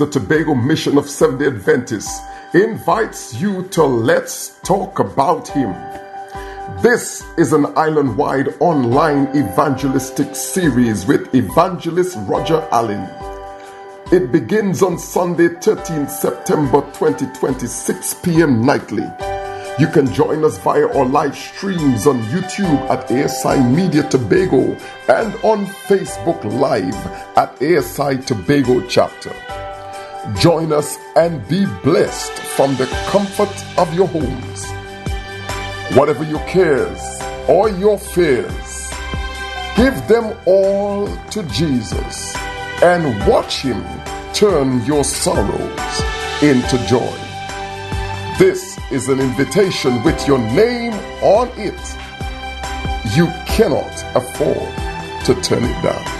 the Tobago Mission of Seventh Adventists invites you to Let's Talk About Him. This is an island wide online evangelistic series with evangelist Roger Allen. It begins on Sunday, 13th September 2020, 6 p.m. nightly. You can join us via our live streams on YouTube at ASI Media Tobago and on Facebook Live at ASI Tobago Chapter. Join us and be blessed from the comfort of your homes. Whatever your cares or your fears, give them all to Jesus and watch Him turn your sorrows into joy. This is an invitation with your name on it. You cannot afford to turn it down.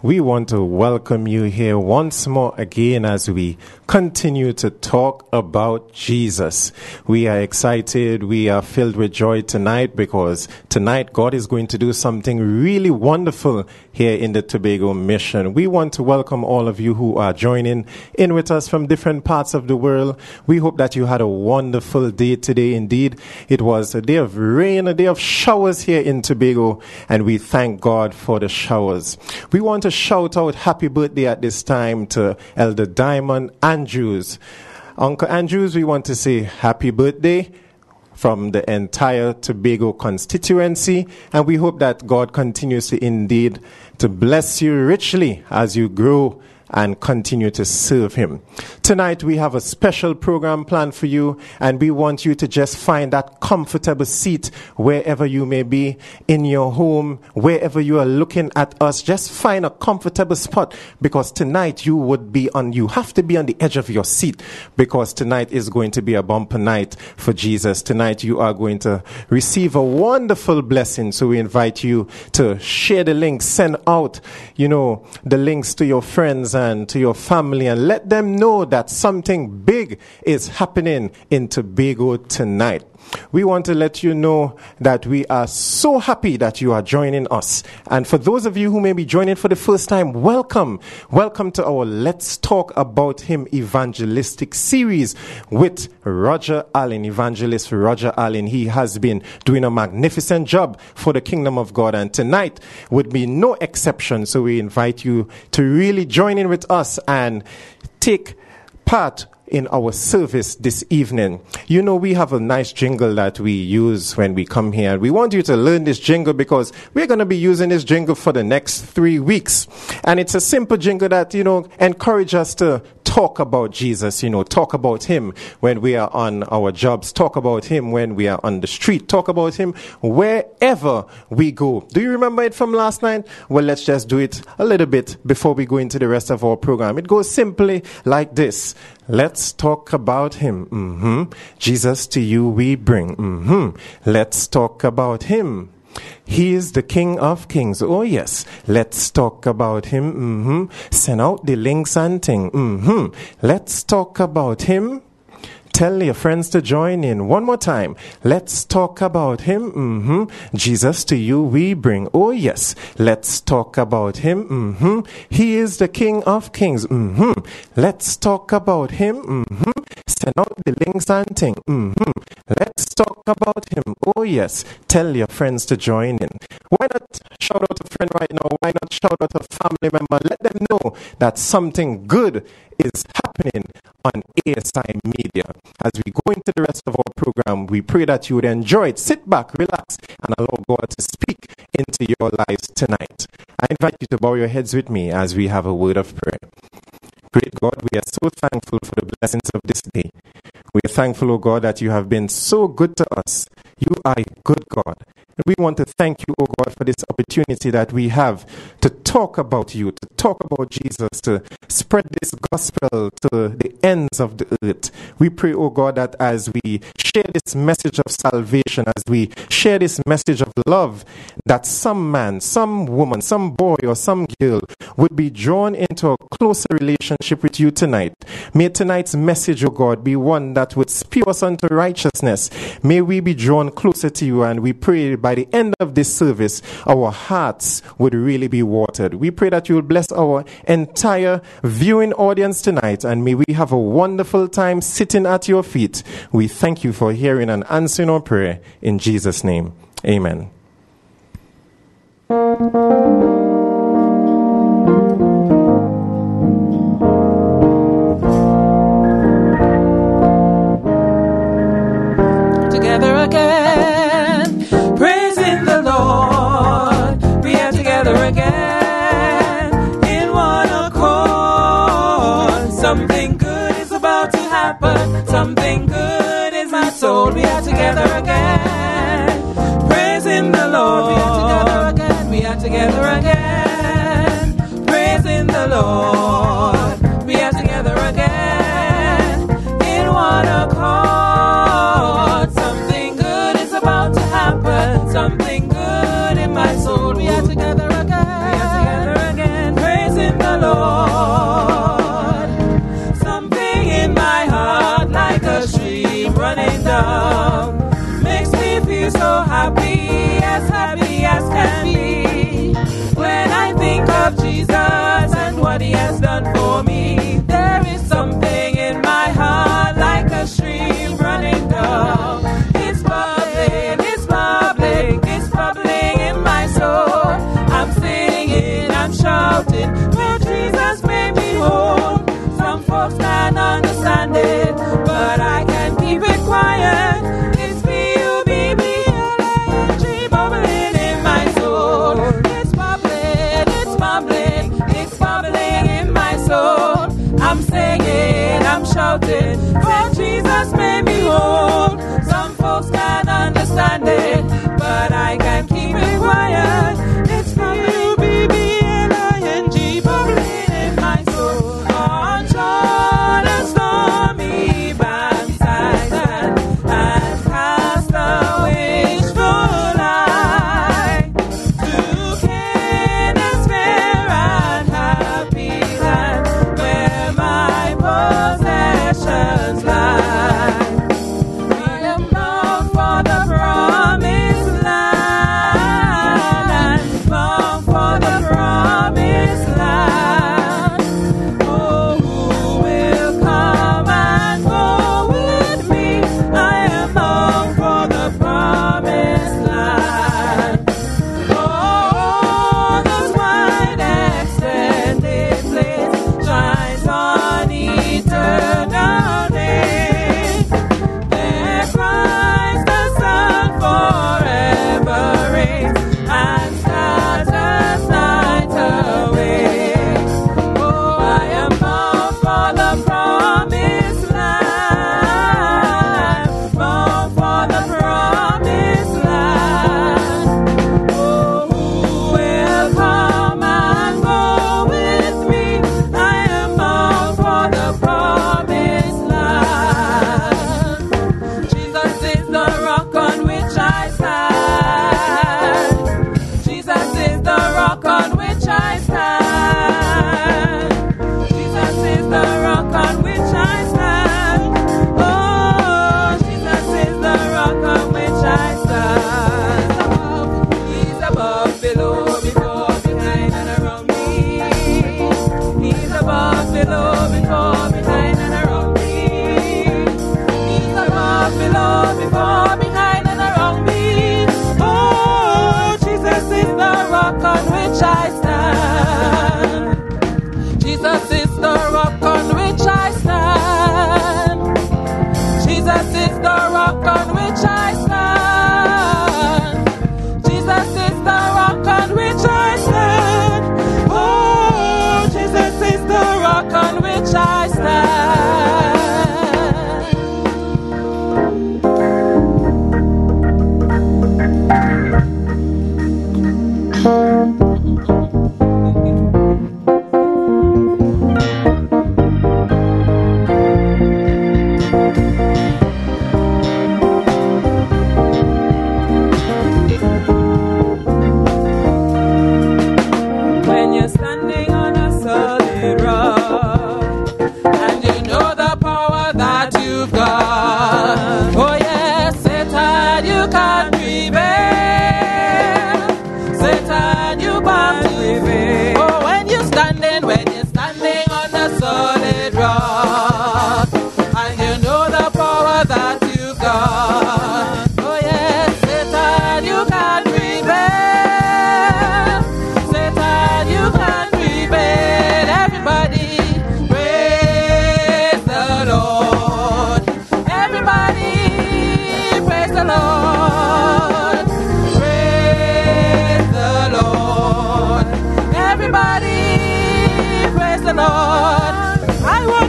We want to welcome you here once more again as we continue to talk about Jesus. We are excited. We are filled with joy tonight because tonight God is going to do something really wonderful here in the Tobago mission. We want to welcome all of you who are joining in with us from different parts of the world. We hope that you had a wonderful day today. Indeed, it was a day of rain, a day of showers here in Tobago, and we thank God for the showers. We want to shout out happy birthday at this time to Elder Diamond Andrews. Uncle Andrews, we want to say happy birthday from the entire Tobago constituency, and we hope that God continues to indeed to bless you richly as you grow and continue to serve Him. Tonight we have a special program planned for you and we want you to just find that comfortable seat wherever you may be in your home, wherever you are looking at us. Just find a comfortable spot because tonight you would be on, you have to be on the edge of your seat because tonight is going to be a bumper night for Jesus. Tonight you are going to receive a wonderful blessing. So we invite you to share the link, send out, you know, the links to your friends and to your family and let them know that something big is happening in Tobago tonight. We want to let you know that we are so happy that you are joining us. And for those of you who may be joining for the first time, welcome. Welcome to our Let's Talk About Him evangelistic series with Roger Allen, evangelist Roger Allen. He has been doing a magnificent job for the kingdom of God. And tonight would be no exception. So we invite you to really join in with us and take part in our service this evening. You know, we have a nice jingle that we use when we come here. We want you to learn this jingle because we're going to be using this jingle for the next three weeks. And it's a simple jingle that, you know, encourage us to talk about Jesus, you know, talk about Him when we are on our jobs, talk about Him when we are on the street, talk about Him wherever we go. Do you remember it from last night? Well, let's just do it a little bit before we go into the rest of our program. It goes simply like this. Let's talk about him. Mm-hmm. Jesus to you we bring. Mm-hmm. Let's talk about him. He is the King of Kings. Oh yes, let's talk about him. Mm-hmm. Send out the links and thing. Mm-hmm. Let's talk about him. Tell your friends to join in. One more time. Let's talk about him. Mm-hmm. Jesus to you we bring. Oh yes. Let's talk about him. Mm-hmm. He is the King of Kings. Mm-hmm. Let's talk about him. Mm-hmm. Send out the links and thing. Mm-hmm. Let's talk about him. Oh yes. Tell your friends to join in. Why not shout out a friend right now? Why not shout out a family member? Let them know that something good is happening on ASI Media. As we go into the rest of our program, we pray that you would enjoy it. Sit back, relax, and allow God to speak into your lives tonight. I invite you to bow your heads with me as we have a word of prayer. Great God, we are so thankful for the blessings of this day. We are thankful, O oh God, that you have been so good to us. You are a good God. We want to thank you, O oh God, for this opportunity that we have to talk about you, to talk about Jesus, to spread this gospel to the ends of the earth. We pray, O oh God, that as we share this message of salvation, as we share this message of love, that some man, some woman, some boy, or some girl would be drawn into a closer relationship with you tonight. May tonight's message, O God, be one that would spew us unto righteousness. May we be drawn closer to you, and we pray by by the end of this service, our hearts would really be watered. We pray that you will bless our entire viewing audience tonight, and may we have a wonderful time sitting at your feet. We thank you for hearing and answering our prayer in Jesus' name. Amen. Lord, we are together again. Praising the Lord, we are together again. We are together again. Praising the Lord. folks can understand it, but I can keep it quiet. It's B-U-B-B-L-A-N-G bubbling in my soul. It's bubbling, it's bubbling, it's bubbling in my soul. I'm singing, I'm shouting, for Jesus made me whole. Some folks can understand it, but I can keep it quiet. It's bubbling.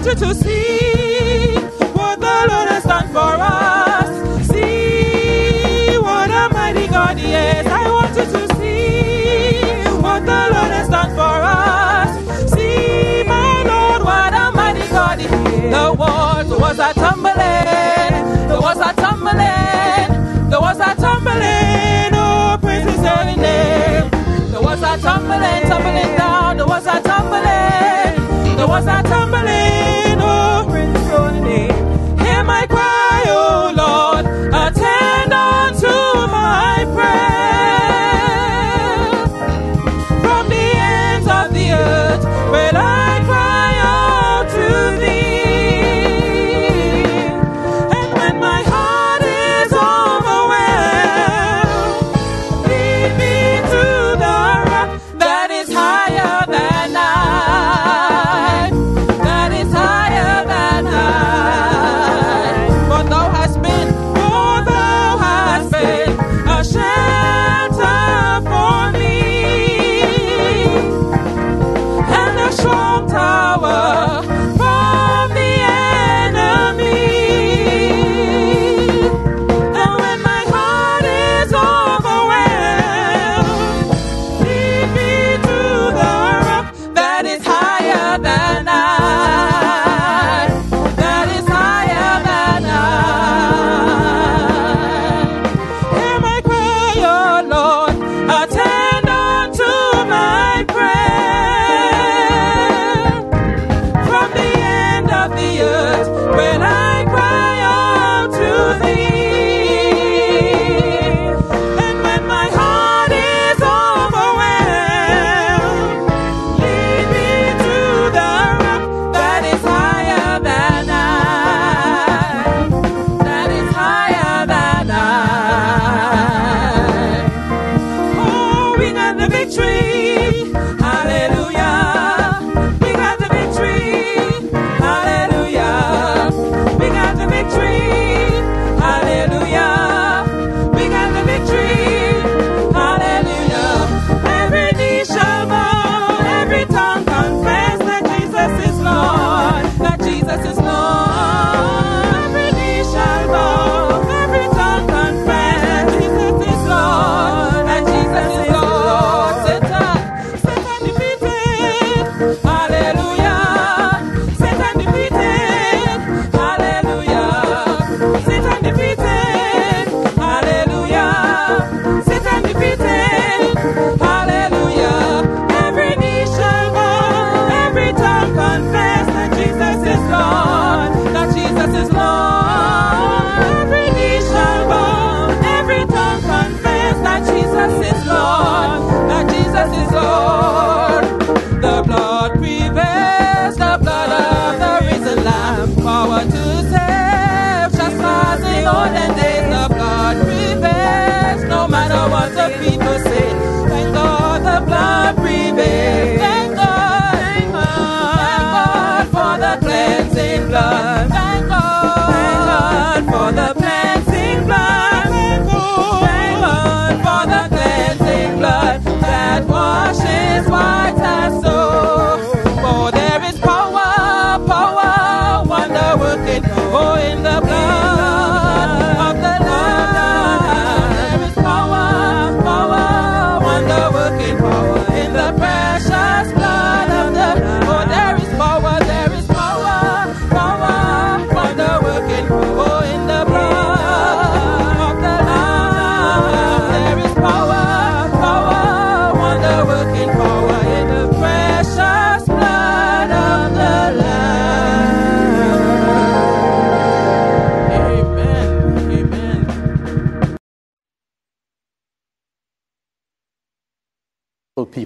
you to see what the Lord has done for us. See what a mighty God He is. I want you to see what the Lord has done for us. See, my Lord, what a mighty God He is. The walls was a tumbling, the walls are tumbling, the walls are tumbling. Oh, praise His holy name. The walls are tumbling, tumbling down. The walls are tumbling the ones that tumbling over and thrown in. Hear my cry, oh Lord. confess.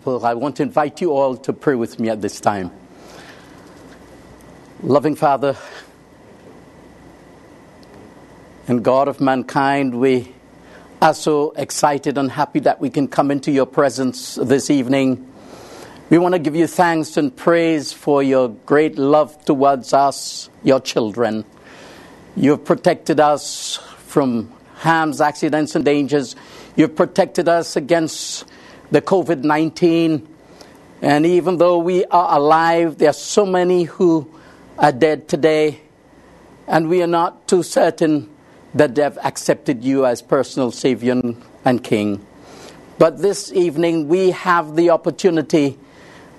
people, I want to invite you all to pray with me at this time. Loving Father and God of mankind, we are so excited and happy that we can come into your presence this evening. We want to give you thanks and praise for your great love towards us, your children. You have protected us from harms, accidents, and dangers. You've protected us against the COVID 19. And even though we are alive, there are so many who are dead today, and we are not too certain that they've accepted you as personal Savior and King. But this evening, we have the opportunity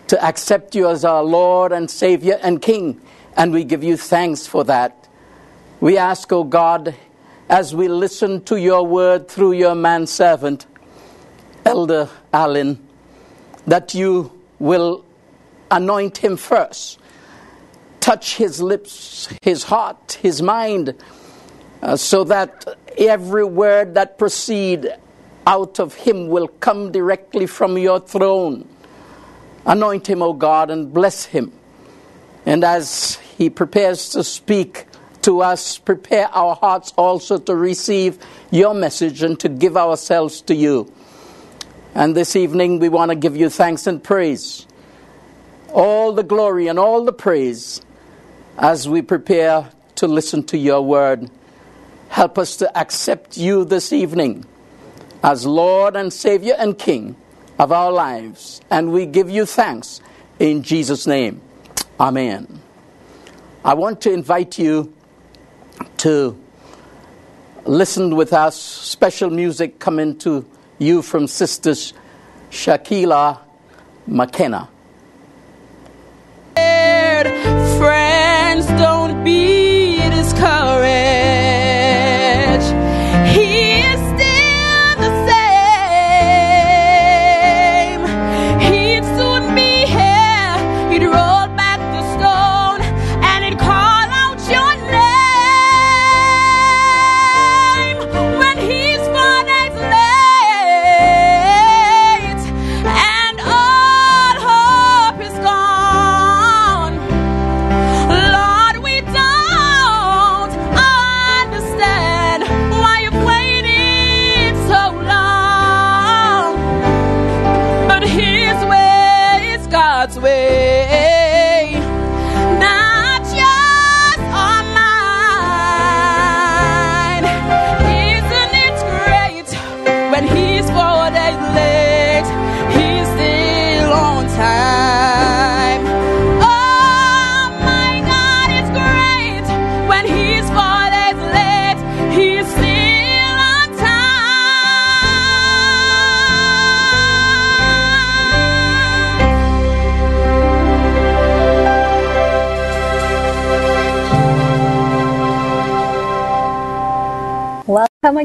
to accept you as our Lord and Savior and King, and we give you thanks for that. We ask, O oh God, as we listen to your word through your manservant, Elder Allen, that you will anoint him first, touch his lips, his heart, his mind, uh, so that every word that proceed out of him will come directly from your throne. Anoint him, O God, and bless him. And as he prepares to speak to us, prepare our hearts also to receive your message and to give ourselves to you. And this evening we want to give you thanks and praise. All the glory and all the praise as we prepare to listen to your word. Help us to accept you this evening as Lord and Savior and King of our lives. And we give you thanks in Jesus' name. Amen. I want to invite you to listen with us. Special music coming to you from Sisters Shakila McKenna. Friends, don't be discouraged.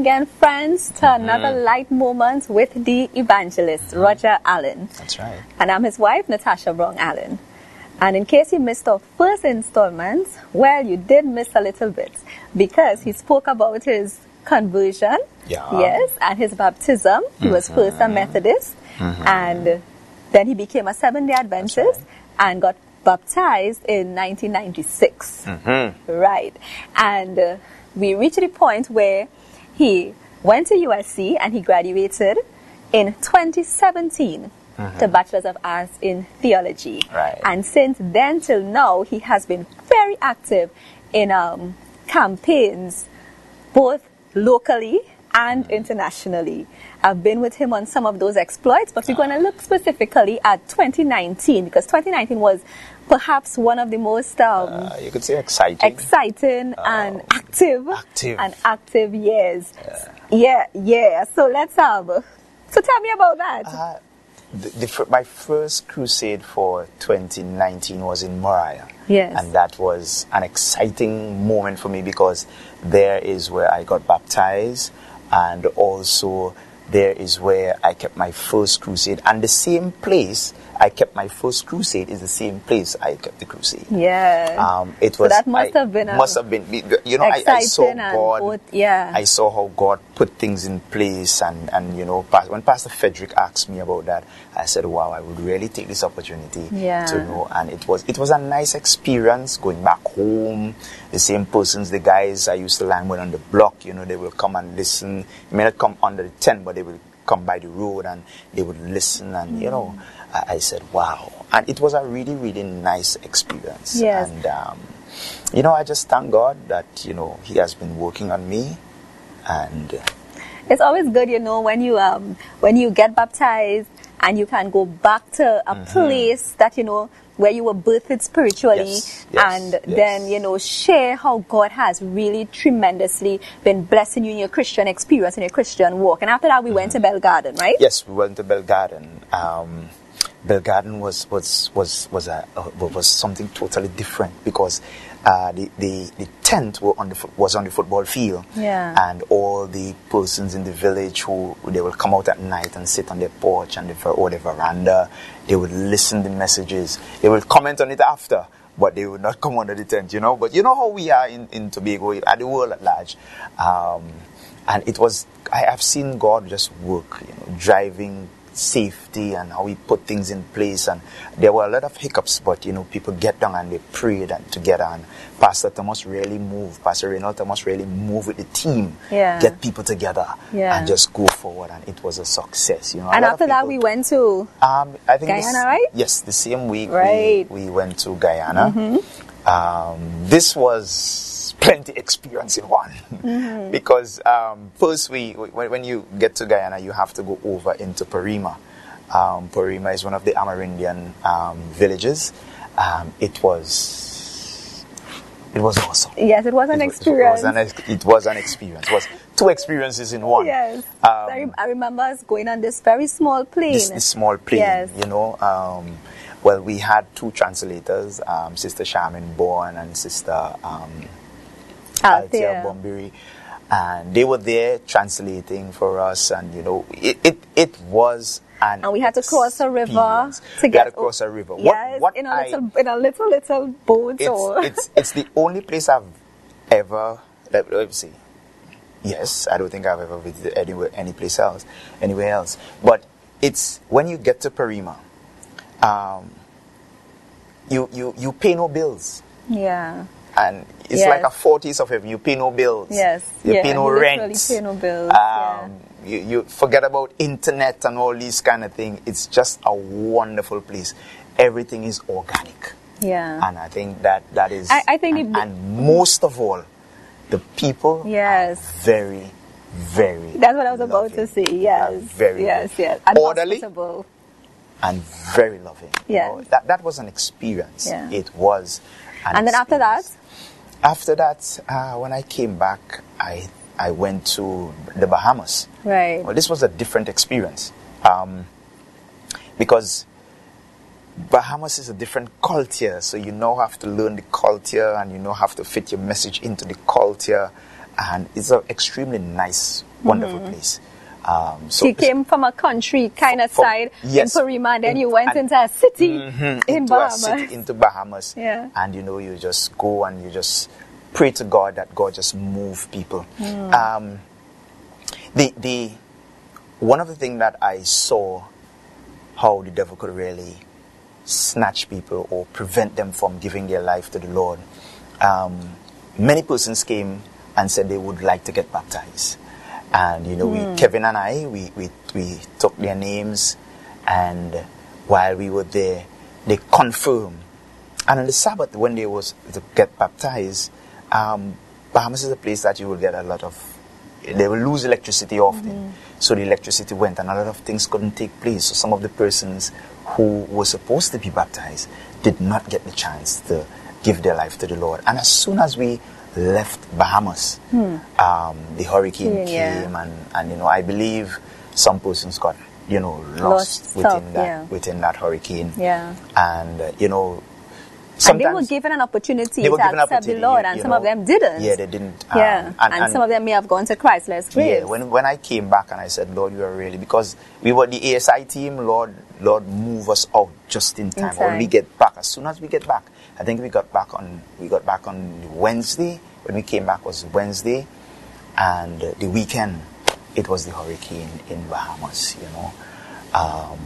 Again, friends, to mm-hmm. another light moment with the evangelist, mm-hmm. Roger Allen. That's right. And I'm his wife, Natasha Brown Allen. And in case you missed our first installment, well, you did miss a little bit because he spoke about his conversion, Yeah. yes, and his baptism. He was mm-hmm. first a Methodist, and then he became a Seventh day Adventist and got baptized in 1996. Right. And uh, we reached the point where he went to USC and he graduated in 2017 to Bachelor's of Arts in Theology. Right. And since then till now, he has been very active in um, campaigns, both locally and internationally. I've been with him on some of those exploits, but we're going to look specifically at 2019 because 2019 was perhaps one of the most um, Uh, you could say exciting. exciting and active, active. and active years. Yeah, yeah. So let's have. So tell me about that. Uh, the, the, my first crusade for 2019 was in Moriah. Yes. And that was an exciting moment for me because there is where I got baptized and also there is where I kept my first crusade. And the same place I kept my first crusade is the same place I kept the crusade. yeah. Um, it So was. that must I- have been a must have been. You know, I, I saw God. both- yeah. I saw how God put things in place, and and you know, when Pastor Frederick asked me about that, I said, "Wow, I would really take this opportunity Yeah. to know." And it was it was a nice experience going back home. The same persons, the guys I used to land with on the block, you know, they will come and listen. They may not come under the tent, but they will come by the road and they would listen, and you know. I, I said, wow. And it was a really, really nice experience. Yes. And, um, you know, I just thank God that, you know, He has been working on me. And uh, it's always good, you know, when you um when you get baptized and you can go back to a Mm-hmm. place that you know where you were birthed spiritually Yes, yes, and yes. then you know share how God has really tremendously been blessing you in your Christian experience in your Christian walk. And after that, we went to Belle Garden, right? Yes, we went to Belle Garden. Um, Belle Garden was was was was a uh, was something totally different because uh, the, the the tent were on the was on the football field. Yeah. And all the persons in the village who they will come out at night and sit on their porch and the or the veranda. They would listen the messages. They will comment on it after. But they would not come under the tent, you know. But you know how we are in, in Tobago, at the world at large. Um, and it was I have seen God just work, you know, driving safety and how He put things in place. And there were a lot of hiccups, but you know, people get down and they prayed and together. And Pastor Thomas really moved. Pastor Reynald Thomas really moved with the team, Yeah. get people together, Yeah. and just go forward. And it was a success, you know. And after that, we went to um, I think this- Guyana, right? Yes, the same week Right. Mm-hmm. we, we went to Guyana. Um, this was plenty experience in one Mm-hmm. because um, first we when, when you get to Guyana you have to go over into Paruima. Um, Paruima is one of the Amerindian um, villages. Um, it was it was awesome. yes, it was an It was- experience. It was an, it was an experience. It was two experiences in one. Yes, Um, I, I remember us going on this very small plane. this, this small plane, Yes. you know. Um, well, we had two translators, um, Sister Charmin Bourne and Sister um, Althea. Bombiri. And they were there translating for us, and you know, it, it, it was an And we had to cross a river to get to cross a river. Yes, what, what in a I- little in a little little boat it's, or it's, it's the only place I've ever, let, let me see. Yes, I don't think I've ever visited anywhere, any place else, anywhere else. But it's when you get to Paruima, um, you, you, you pay no bills. yeah. And it's Yes. like a forties of heaven. You pay no bills. Yes, You yeah, pay no you rent. pay no bills, Um, yeah. you, you forget about internet and all these kind of things. It's just a wonderful place. Everything is organic. Yeah. And I think that that is. I- I think and, the- and most of all, the people. Yes. Are very, very. That's what I was about to say. Yes. Very, yes, yes. And orderly hospitable. and very loving. you know. that that was an experience. Yeah. It was. An And then after that? After that, uh, when I came back, I I went to the Bahamas. Right. Well, this was a different experience um, because Bahamas is a different culture, so you now have to learn the culture and you now have to fit your message into the culture, and it's an extremely nice, wonderful place. Um, So you came from a country kind of side yes. in Paruima, and then In- you went and- into a city Mhm, in into Bahamas. city, into Bahamas. Yeah. And you know, you just go and you just pray to God that God just move people. Hmm. Um, the the one of the things that I saw how the devil could really snatch people or prevent them from giving their life to the Lord. Um, many persons came and said they would like to get baptized. And you know, we, Kevin and I, we, we, we took their names, and while we were there, they confirmed. And on the Sabbath, when they was to get baptized, um, Bahamas is a place that you will get a lot of. They will lose electricity often, so the electricity went, and a lot of things couldn't take place. So some of the persons who were supposed to be baptized did not get the chance to give their life to the Lord. And as soon as we left Bahamas, um, the hurricane Yeah. came, and, and you know, I believe some persons got you know lost, Lost within stuff, that yeah. within that hurricane. Yeah. And uh, you know, And they were given an opportunity to accept opportunity, the Lord, and some know. of them didn't. Yeah, they didn't. Yeah, um, and, some of them may have gone to Christless graves. yeah, when, when I came back and I said, Lord, you are really, because we were the ASI team, Lord, Lord, move us out just in time. Or time. we get back, as soon as we get back, I think we got back on, we got back on Wednesday. When we came back was Wednesday. And the weekend, it was the hurricane in Bahamas, you know. Um,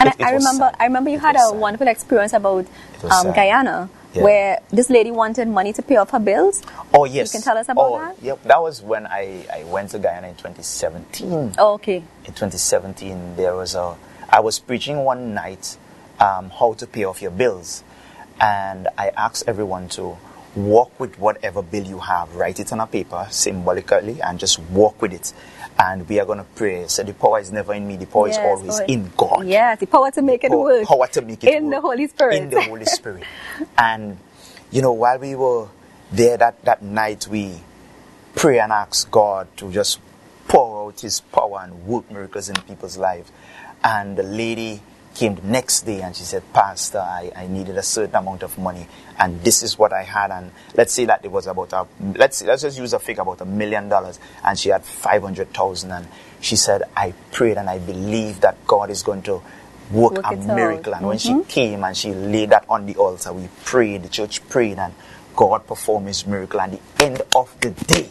And it- it I, I remember, sad. I remember you It had a sad. wonderful experience about um. Guyana, Yeah. where this lady wanted money to pay off her bills. Oh, yes. You can tell us about oh, that? Yep, that was when I, I went to Guyana in 2017. Oh, okay. in 2017 there was a i was preaching one night um, how to pay off your bills and i ask everyone to walk with whatever bill you have. Write it on a paper symbolically and just walk with it. And we are going to pray. So the power is never in me. The power is always in God. Yes, the power to make it Power- work. Power to make it in the. Holy Spirit. In the Holy Spirit. and, you know, while we were there that, that night, we pray and ask God to just pour out His power and work miracles in people's lives. And the lady came the next day and she said, Pastor, I, I needed a certain amount of money and this is what I had. And let's say that it was about a, let's, let's just use a figure about a million dollars and she had 500,000 and she said, I prayed and I believe that God is going to work, Work a it out. miracle. And when she mm-hmm. came and she laid that on the altar, we prayed, the church prayed, and God performed his miracle. And the end of the day,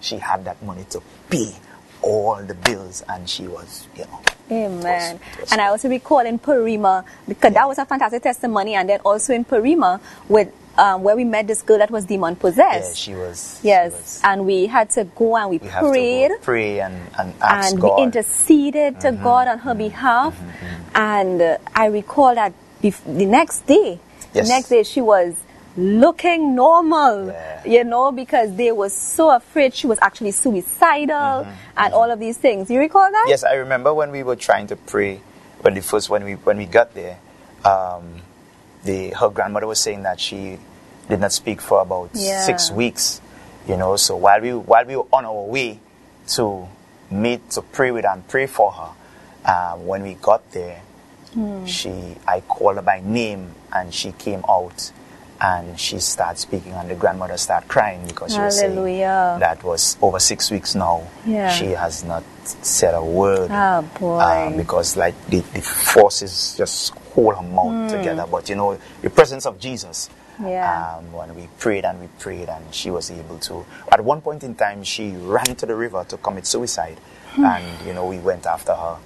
she had that money to pay all the bills, and she was, you know. Amen. was- was And I also recall in Paruima, because that was a fantastic testimony, and then also in Paruima, with um, where we met this girl that was demon possessed. Yeah, she was. she yes, was- and we had to go and we, we prayed. pray and, and ask and God. Mm-hmm. we interceded to God on her behalf. And uh, I recall that bef- the next day, Yes. the next day she was looking normal, Yeah. you know, because they were so afraid she was actually suicidal and all of these things. You recall that? Mm-hmm. Yes, I remember when we were trying to pray when the first when we when we got there. Um, the her grandmother was saying that she did not speak for about Yeah. six weeks. You know, so while we while we were on our way to meet to pray with her and pray for her, um, when we got there, Hmm. she I called her by name and she came out and she started speaking and the grandmother started crying because she was saying Hallelujah. that was over six weeks now. Yeah. She has not said a word. Oh, boy. Um, because like the, the forces just hold her mouth together. But you know, the presence of Jesus. Yeah. Um, when we prayed and we prayed and she was able to. At one point in time, she ran to the river to commit suicide. Hmm. and you know, we went after her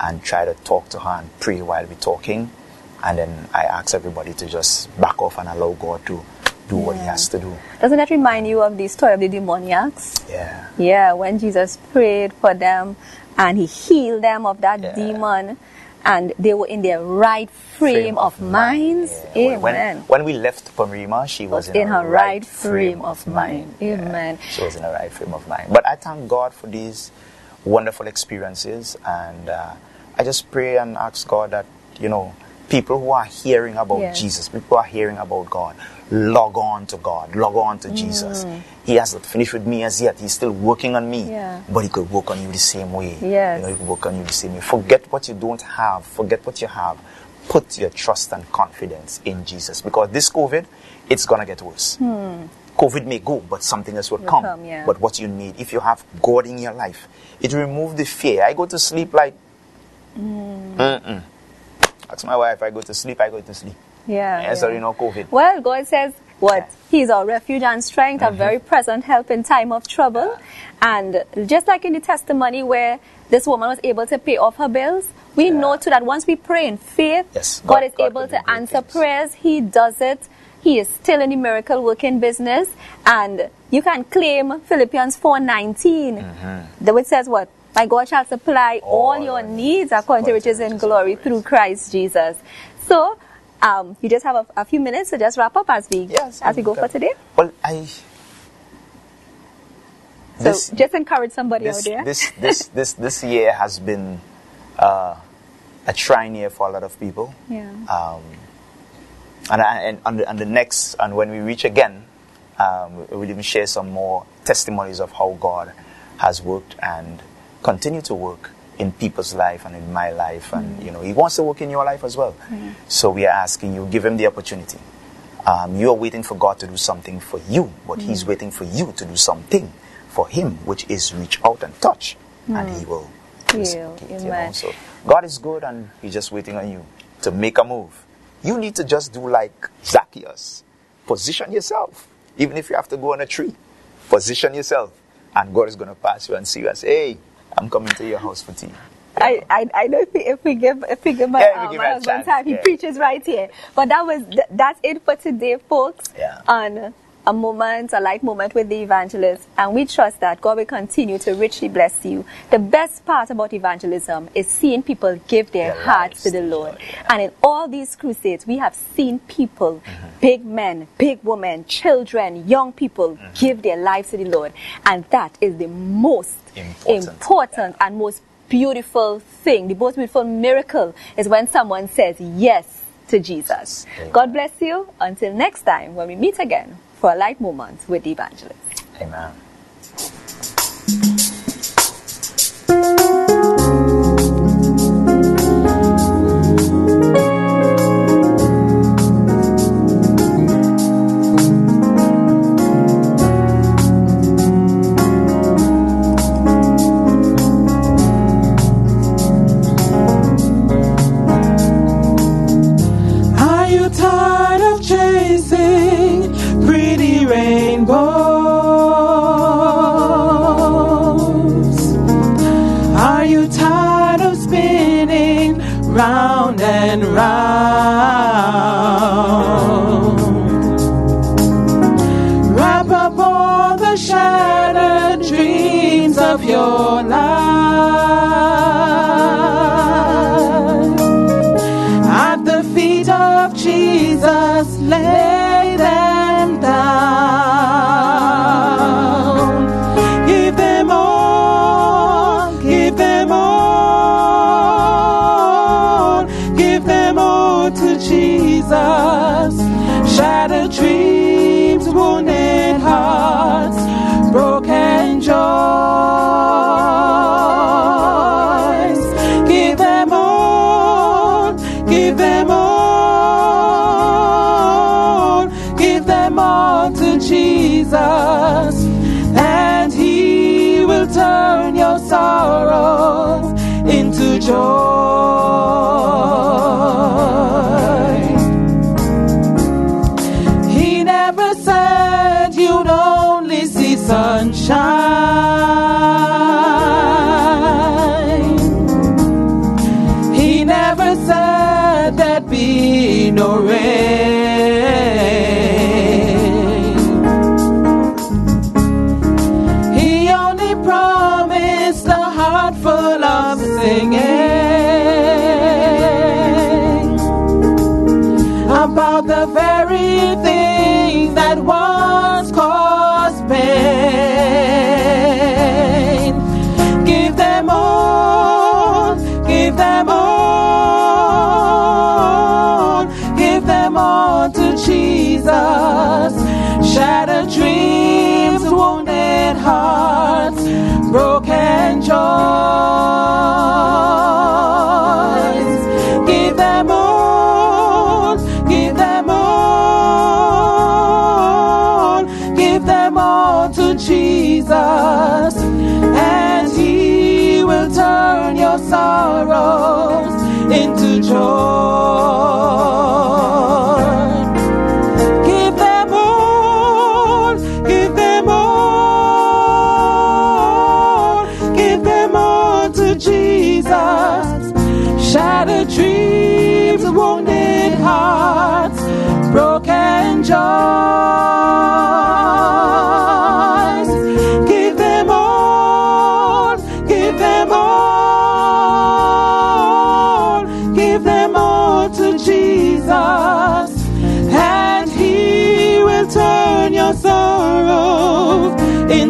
and tried to talk to her and pray while we talking. And then I asked everybody to just back off and allow God to do what He has to do. Doesn't that remind you of the story of the demoniacs? Yeah. Yeah, when Jesus prayed for them and he healed them of that Yeah. demon and they were in their right frame, of, minds. Yeah. When- Amen. When, when we left Paruima, she was, in her right frame of mind. Yeah. Amen. She was in her right frame of mind. But I thank God for these wonderful experiences, and uh, I just pray and ask God that you know people who are hearing about Yes. Jesus, people who are hearing about God, log on to God, log on to Jesus. He has not finished with me as yet. He's still working on me, Mm. Yeah. but He could work on you the same way. Yes. You know, He could work on you the same way. Forget what you don't have. Forget what you have. Put your trust and confidence in Jesus because this COVID, it's gonna get worse. COVID may go, but something else will, Will come. come, yeah. But what you need, if you have God in your life, it remove the fear. I go to sleep like, mm-mm. Ask my wife, I go to sleep, I go to sleep. Yeah. Yeah. or you know, COVID. Well, God says what? He's our refuge and strength, Mm-hmm. a very present help in time of trouble. And just like in the testimony where this woman was able to pay off her bills, we Yeah. know too that once we pray in faith, Yes, God, God- is God able to answer things. prayers. He does it. He is still in the miracle working business. And you can claim Philippians 4.19, Mm-hmm. the which says what? My God shall supply all, All your needs according to riches in glory through Christ Jesus. So, um, you just have a, a few minutes to just wrap up as we Yes. as we go for today. Well, I. So This, just encourage somebody this, out there. this, this, this, this year has been uh, a trying year for a lot of people. yeah. um, and, and on the, on the next and when we reach again um, we'll even share some more testimonies of how god has worked and continue to work in people's life and in my life and mm. you know he wants to work in your life as well so we are asking you give him the opportunity um, you are waiting for god to do something for you but he's mm. waiting for you to do something for him which is reach out and touch and he mm. will Heal. you know. So god is good and he's just waiting on you to make a move you need to just do like Zacchaeus. Position yourself. Even if you have to go on a tree, position yourself. And God is going to pass you and see you and say, hey, I'm coming to your house for tea. I, I, I know if we, if we give if we give my, Yeah, um, give my husband time, he yeah. preaches right here. But that was th- that's it for today, folks. Yeah. On a moment, a light moment with the evangelist, and we trust that God will continue to richly bless you. The best part about evangelism is seeing people give their, Their hearts to the Lord. Lord, And in all these crusades, we have seen people, big men, big women, children, young people, give their lives to the Lord. And that is the most Important. important and most beautiful thing. The most beautiful miracle is when someone says yes to Jesus. Amen. God bless you. Until next time, when we meet again for a light moment with the evangelist. Amen.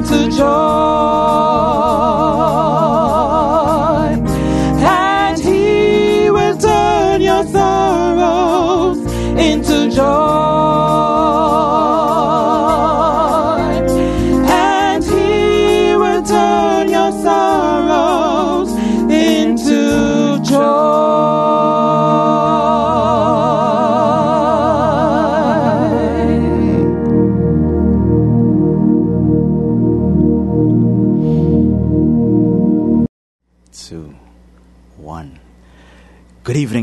Into joy.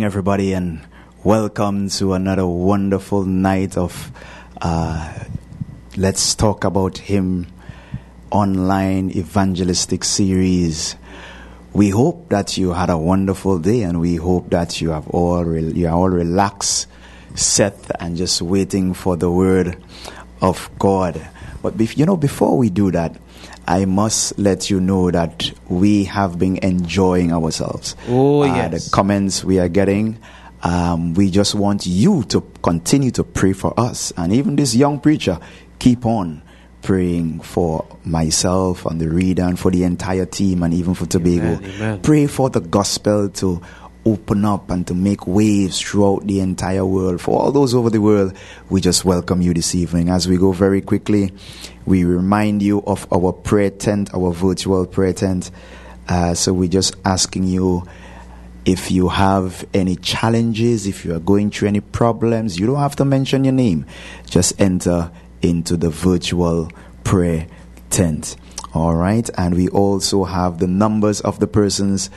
Evening, everybody, and welcome to another wonderful night of uh, Let's Talk About Him online evangelistic series. We hope that you had a wonderful day, and we hope that you have all re- you are all relaxed, set, and just waiting for the word of God. But you know, before we do that, I must let you know that we have been enjoying ourselves. Oh, Uh, yes. The comments we are getting. Um, we just want you to continue to pray for us. And even this young preacher, keep on praying for myself and the reader and for the entire team and even for Tobago. Amen, amen. Pray for the gospel to open up and to make waves throughout the entire world. For all those over the world, we just welcome you this evening. As we go very quickly, we remind you of our prayer tent, our virtual prayer tent. Uh, so we're just asking you if you have any challenges, if you are going through any problems, you don't have to mention your name. Just enter into the virtual prayer tent. All right. And we also have the numbers of the persons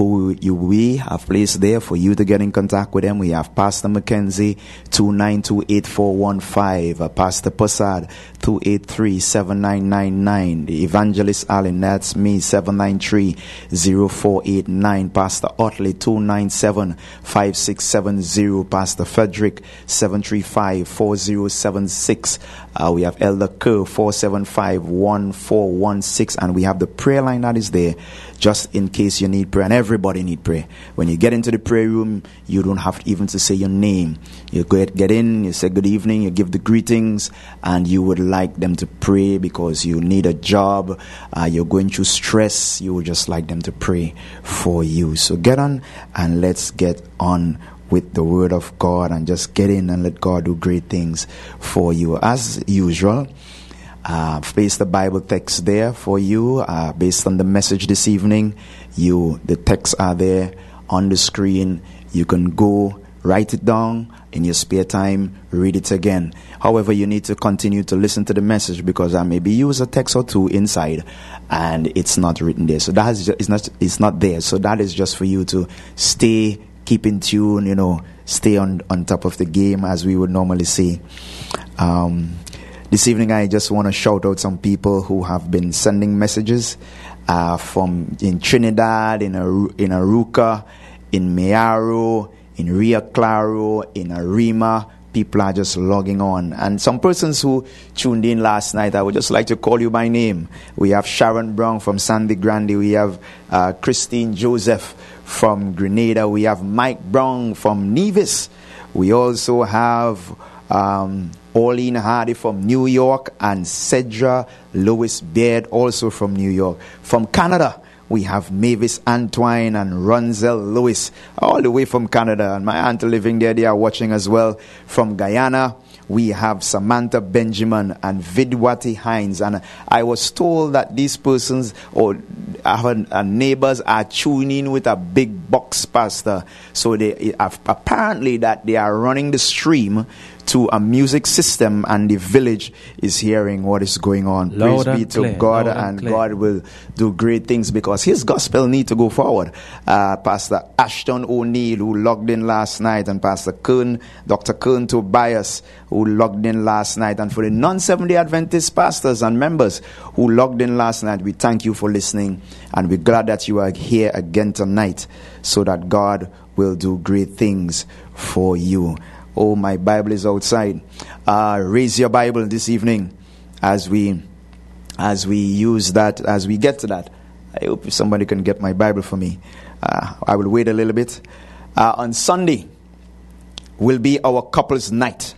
who you, we have placed there for you to get in contact with them. We have Pastor McKenzie, 2928415, uh, Pastor Passad, 2837999, the Evangelist Allen, that's me, 7930489, Pastor Otley, 2975670, Pastor Frederick, 7354076. Uh, we have Elder Kerr, 4751416, and we have the prayer line that is there just in case you need prayer. And everybody need prayer. When you get into the prayer room, you don't have even to say your name. You get in, you say good evening, you give the greetings, and you would like them to pray because you need a job, uh, you're going through stress, you would just like them to pray for you. So get on and let's get on with the word of God and just get in and let God do great things for you. As usual, uh, place the Bible text there for you uh, based on the message this evening. You, the texts are there on the screen. You can go write it down in your spare time, read it again. However, you need to continue to listen to the message because I maybe use a text or two inside and it's not written there. So that is just, it's not it's not there. So that is just for you to stay, keep in tune, you know, stay on on top of the game as we would normally say. Um, this evening, I just want to shout out some people who have been sending messages uh, from in Trinidad, in Aru- in Arouca, in Mayaro, in Rio Claro, in Arima. People are just logging on. And some persons who tuned in last night, I would just like to call you by name. We have Sharon Brown from Sangre Grande. We have uh, Christine Joseph from Grenada. We have Mike Brown from Nevis. We also have um, Orlean Hardy from New York and Cedra Lewis Baird also from New York. From Canada, we have Mavis Antwine and Ronzel Lewis all the way from Canada. And my aunt living there, they are watching as well. From Guyana, we have Samantha Benjamin and Vidwati Hines. And I was told that these persons or our neighbors are tuning with a big box pastor. So they apparently that they are running the stream to a music system and the village is hearing what is going on. Loud Praise be to clear, God loud and clear. God will do great things because his gospel need to go forward. Uh, Pastor Ashton O'Neill who logged in last night and Pastor Kern, Dr. Kern Tobias who logged in last night and for the non-70 Adventist pastors and members who logged in last night, we thank you for listening and we're glad that you are here again tonight so that God will do great things for you. Oh, my Bible is outside. Uh, raise your Bible this evening as we as we use that, as we get to that. I hope somebody can get my Bible for me. Uh, I will wait a little bit. Uh, on Sunday will be our couples night.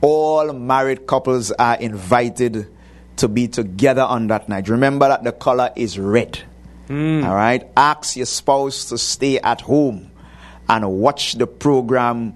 All married couples are invited to be together on that night. Remember that the color is red. All right. Ask your spouse to stay at home and watch the program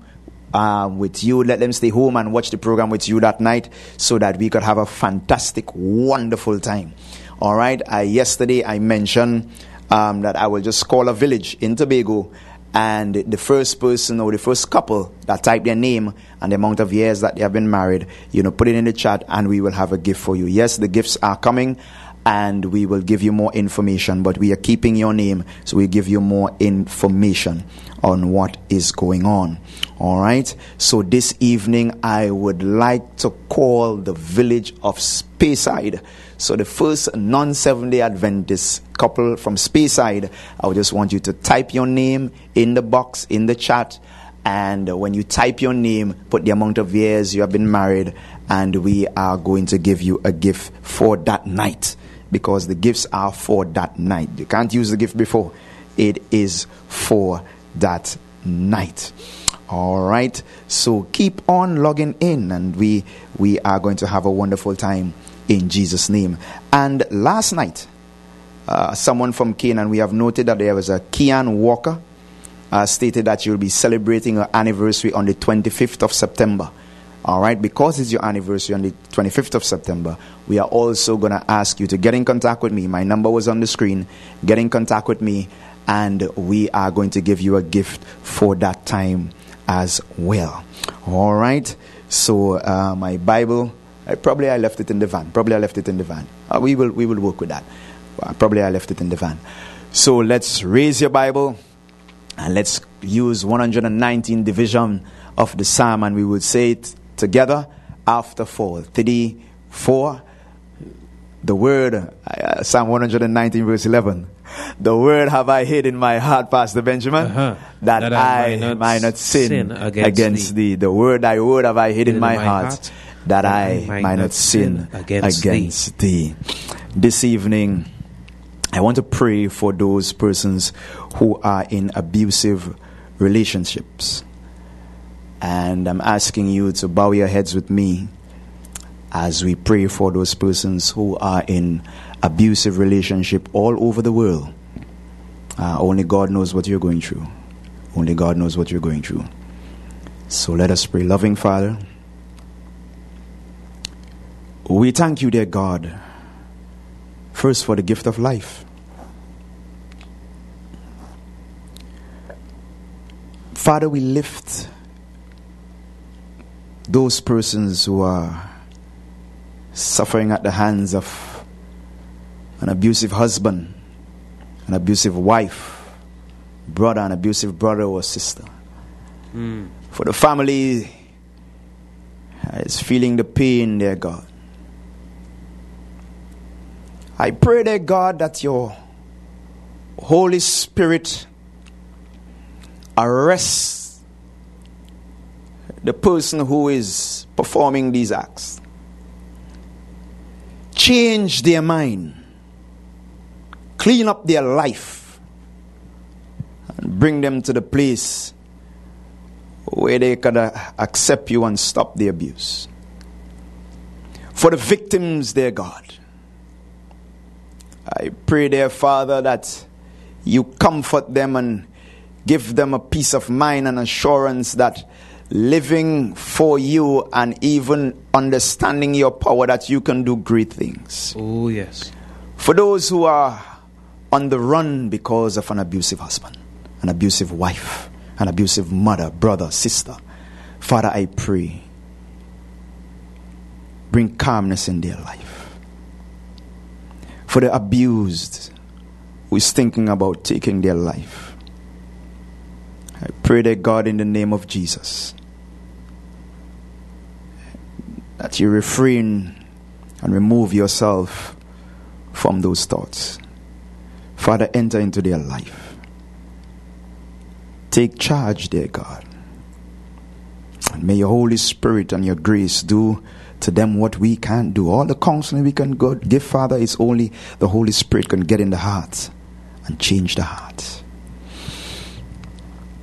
um, with you. Let them stay home and watch the program with you that night so that we could have a fantastic, wonderful time. All right. I, yesterday I mentioned um, that I will just call a village in Tobago and the first person or the first couple that type their name and the amount of years that they have been married, you know, put it in the chat and we will have a gift for you. Yes, the gifts are coming and we will give you more information, but we are keeping your name, so we give you more information on what is going on. All right. So this evening, I would like to call the village of Speyside. So the first non-seven day Adventist couple from Speyside, I would just want you to type your name in the box in the chat And when you type your name, put the amount of years you have been married, and we are going to give you a gift for that night because the gifts are for that night. You can't use the gift before, it is for that night. All right. So keep on logging in, and we we are going to have a wonderful time in Jesus' name. And last night, uh, someone from Canaan, we have noted that there was a Kian Walker uh, stated that you'll be celebrating her anniversary on the 25th of September. All right, because it's your anniversary on the 25th of September, we are also going to ask you to get in contact with me. My number was on the screen. Get in contact with me, and we are going to give you a gift for that time as well. All right, so uh, my Bible, I, probably I left it in the van. Probably I left it in the van. Uh, we, will, we will work with that. Uh, probably I left it in the van. So let's raise your Bible and let's use 119 division of the psalm and we will say it together after four. Three, four. The word, uh, Psalm 119, verse 11. The word have I hid in my heart, Pastor Benjamin, Uh-huh. that, That I, might not, sin, sin against, against thee. The word, thy word have I hid in in my, my heart, heart, that I might, not sin against, against thee. This evening, I want to pray for those persons who are in abusive relationships. And I'm asking you to bow your heads with me as we pray for those persons who are in abusive relationship all over the world. Uh, only God knows what you're going through. Only God knows what you're going through. So let us pray. Loving Father, we thank you, dear God, first for the gift of life. Father, we lift those persons who are suffering at the hands of an abusive husband, an abusive wife, brother, an abusive brother or sister. Hmm. For the family is feeling the pain, dear God. I pray, dear God, that your Holy Spirit arrests the person who is performing these acts. Change their mind, clean up their life, and bring them to the place where they could uh, accept you and stop the abuse. For the victims, dear God, I pray, dear Father, that you comfort them and give them a peace of mind and assurance that living for you and even understanding your power that you can do great things. Oh, yes. For those who are on the run because of an abusive husband, an abusive wife, an abusive mother, brother, sister, Father, I pray, bring calmness in their life. For the abused who is thinking about taking their life, I pray that God, in the name of Jesus, that you refrain and remove yourself from those thoughts. Father, enter into their life. Take charge, dear God. And may your Holy Spirit and your grace do to them what we can't do. All the counseling we can give, Father, is only the Holy Spirit can get in the heart and change the heart.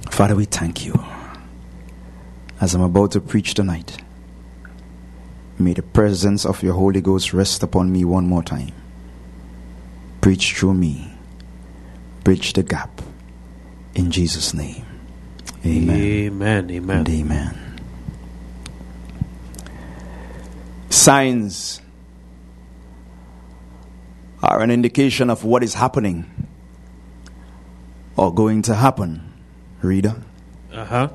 Father, we thank you. As I'm about to preach tonight, may the presence of your Holy Ghost rest upon me one more time. Preach through me. Bridge the gap. In Jesus' name. Amen. Amen. Amen. And amen. Signs are an indication of what is happening or going to happen, reader. Uh huh.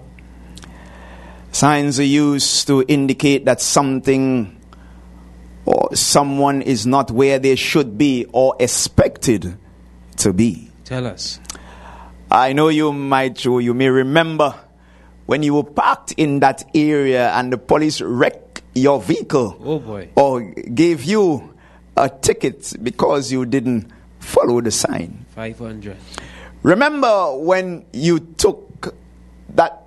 Signs are used to indicate that something or someone is not where they should be or expected to be. Tell us. I know you might, you may remember when you were parked in that area and the police wrecked your vehicle Oh, boy. or gave you a ticket because you didn't follow the sign. 500. Remember when you took that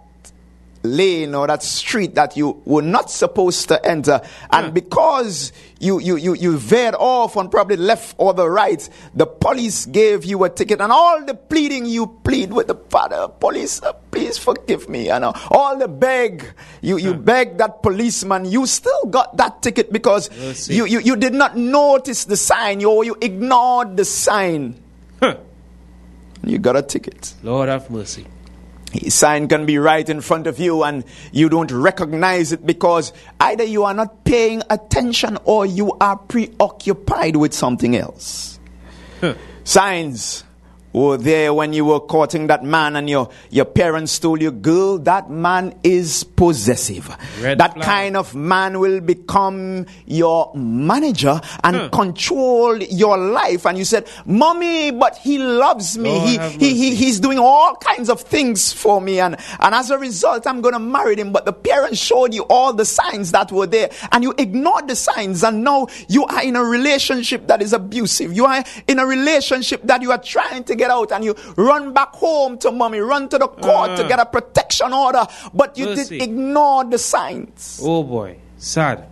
lane or that street that you were not supposed to enter. And because you, you, you, you veered off on probably left or the right, the police gave you a ticket. And all the pleading you plead with the father, police, uh, please forgive me. And know, all the beg, you, you beg that policeman, you still got that ticket because you, you, you did not notice the sign, you, you ignored the sign. Huh. You got a ticket. Lord have mercy. Sign can be right in front of you and you don't recognize it because either you are not paying attention or you are preoccupied with something else. Signs were there when you were courting that man and your, your parents told you, girl, that man is possessive. Red that flag. kind of man will become your manager and Huh. control your life. And you said, mommy, but he loves me. Lord He, he, he, he's doing all kinds of things for me. And, and as a result, I'm going to marry him. But the parents showed you all the signs that were there and you ignored the signs. And now you are in a relationship that is abusive. You are in a relationship that you are trying to get out and you run back home to mommy, run to the court to Uh. get a protection order. But you Mercy. did ignore the signs. Oh boy. Sad.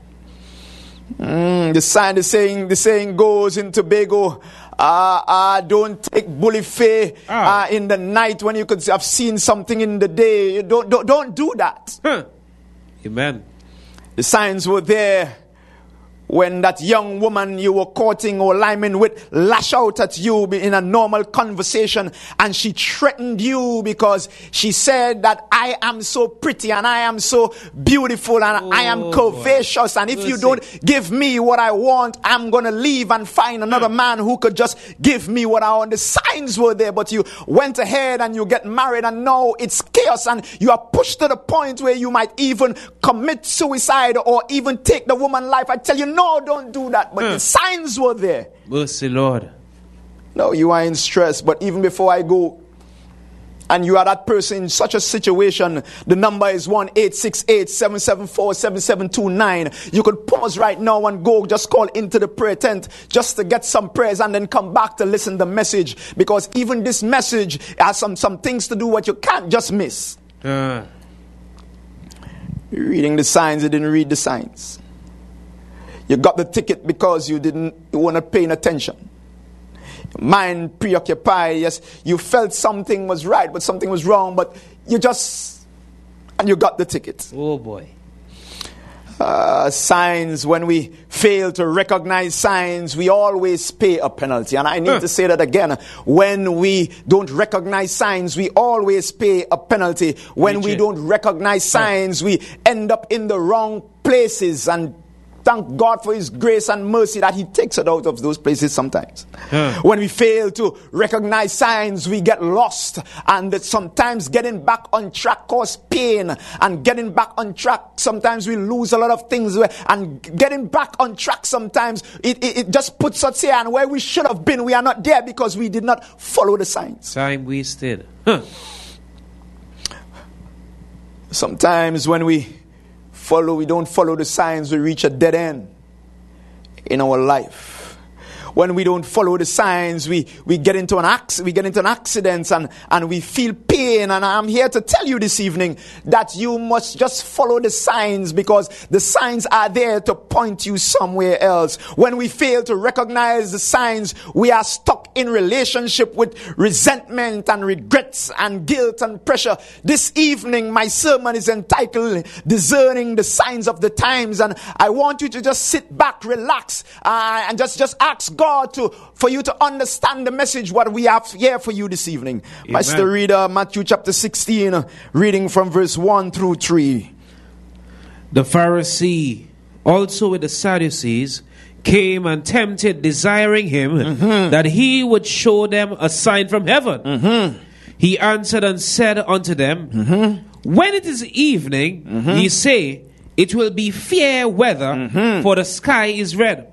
Mm, the sign, the saying, the saying goes in Tobago. Uh, uh, don't take bully fay Ah. uh, in the night when you could have seen something in the day. You Don't, don't, don't do that. Huh. Amen. The signs were there when that young woman you were courting or liming with lash out at you in a normal conversation and she threatened you because she said that I am so pretty and I am so beautiful and I am Oh, curvaceous and if you don't give me what I want, I'm gonna leave and find another mm. man who could just give me what I want. The signs were there, but you went ahead and you get married and now it's chaos and you are pushed to the point where you might even commit suicide or even take the woman's life. I tell you, no, don't do that. But the signs were there. Mercy, Lord. No, you are in stress, but even before I go, and you are that person in such a situation, the number is 1 774 7729. You could pause right now and go just call into the prayer tent just to get some prayers and then come back to listen the message because even this message has some, some things to do what you can't just miss. Uh, reading the signs, you didn't read the signs. You got the ticket because you didn't you were not paying attention. Mind preoccupied, yes, you felt something was right, but something was wrong, but you just and you got the ticket. oh boy. Uh, signs, when we fail to recognize signs, we always pay a penalty. And I need Huh. to say that again. When we don't recognize signs, we always pay a penalty. When Preach we it. don't recognize signs, we end up in the wrong places. And thank God for His grace and mercy that He takes us out of those places sometimes. Huh. When we fail to recognize signs, we get lost. And that sometimes getting back on track cause pain. And getting back on track, sometimes we lose a lot of things. And getting back on track sometimes, it, it, it just puts us here. And where we should have been, we are not there because we did not follow the signs. Time wasted. Huh. Sometimes when we follow, we don't follow the signs, we reach a dead end in our life. When we don't follow the signs, we, we get into an acc- we get into an accident and, and we feel pain. And I'm here to tell you this evening that you must just follow the signs because the signs are there to point you somewhere else. When we fail to recognize the signs, we are stuck in relationship with resentment and regrets and guilt and pressure. This evening, my sermon is entitled Discerning the Signs of the Times. And I want you to just sit back, relax, uh, and just, just ask God to, for you to understand the message, what we have here for you this evening. Amen. sister reader, Matthew chapter 16, uh, reading from verse 1 through 3. The Pharisee, also with the Sadducees, came and tempted, desiring him mm-hmm. that he would show them a sign from heaven. Mm-hmm. He answered and said unto them, mm-hmm. When it is evening, ye say, It will be fair weather, for the sky is red.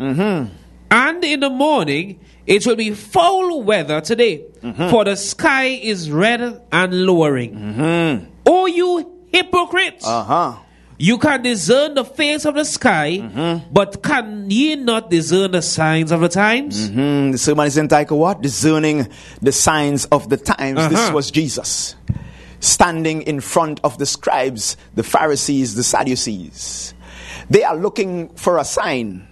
And in the morning, it will be foul weather today, for the sky is red and lowering. O you hypocrites! Uh huh. You can discern the face of the sky, but can ye not discern the signs of the times? Mm, the sermon is entitled what? Discerning the signs of the times. This Uh-huh. was Jesus standing in front of the scribes, the Pharisees, the Sadducees. They are looking for a sign,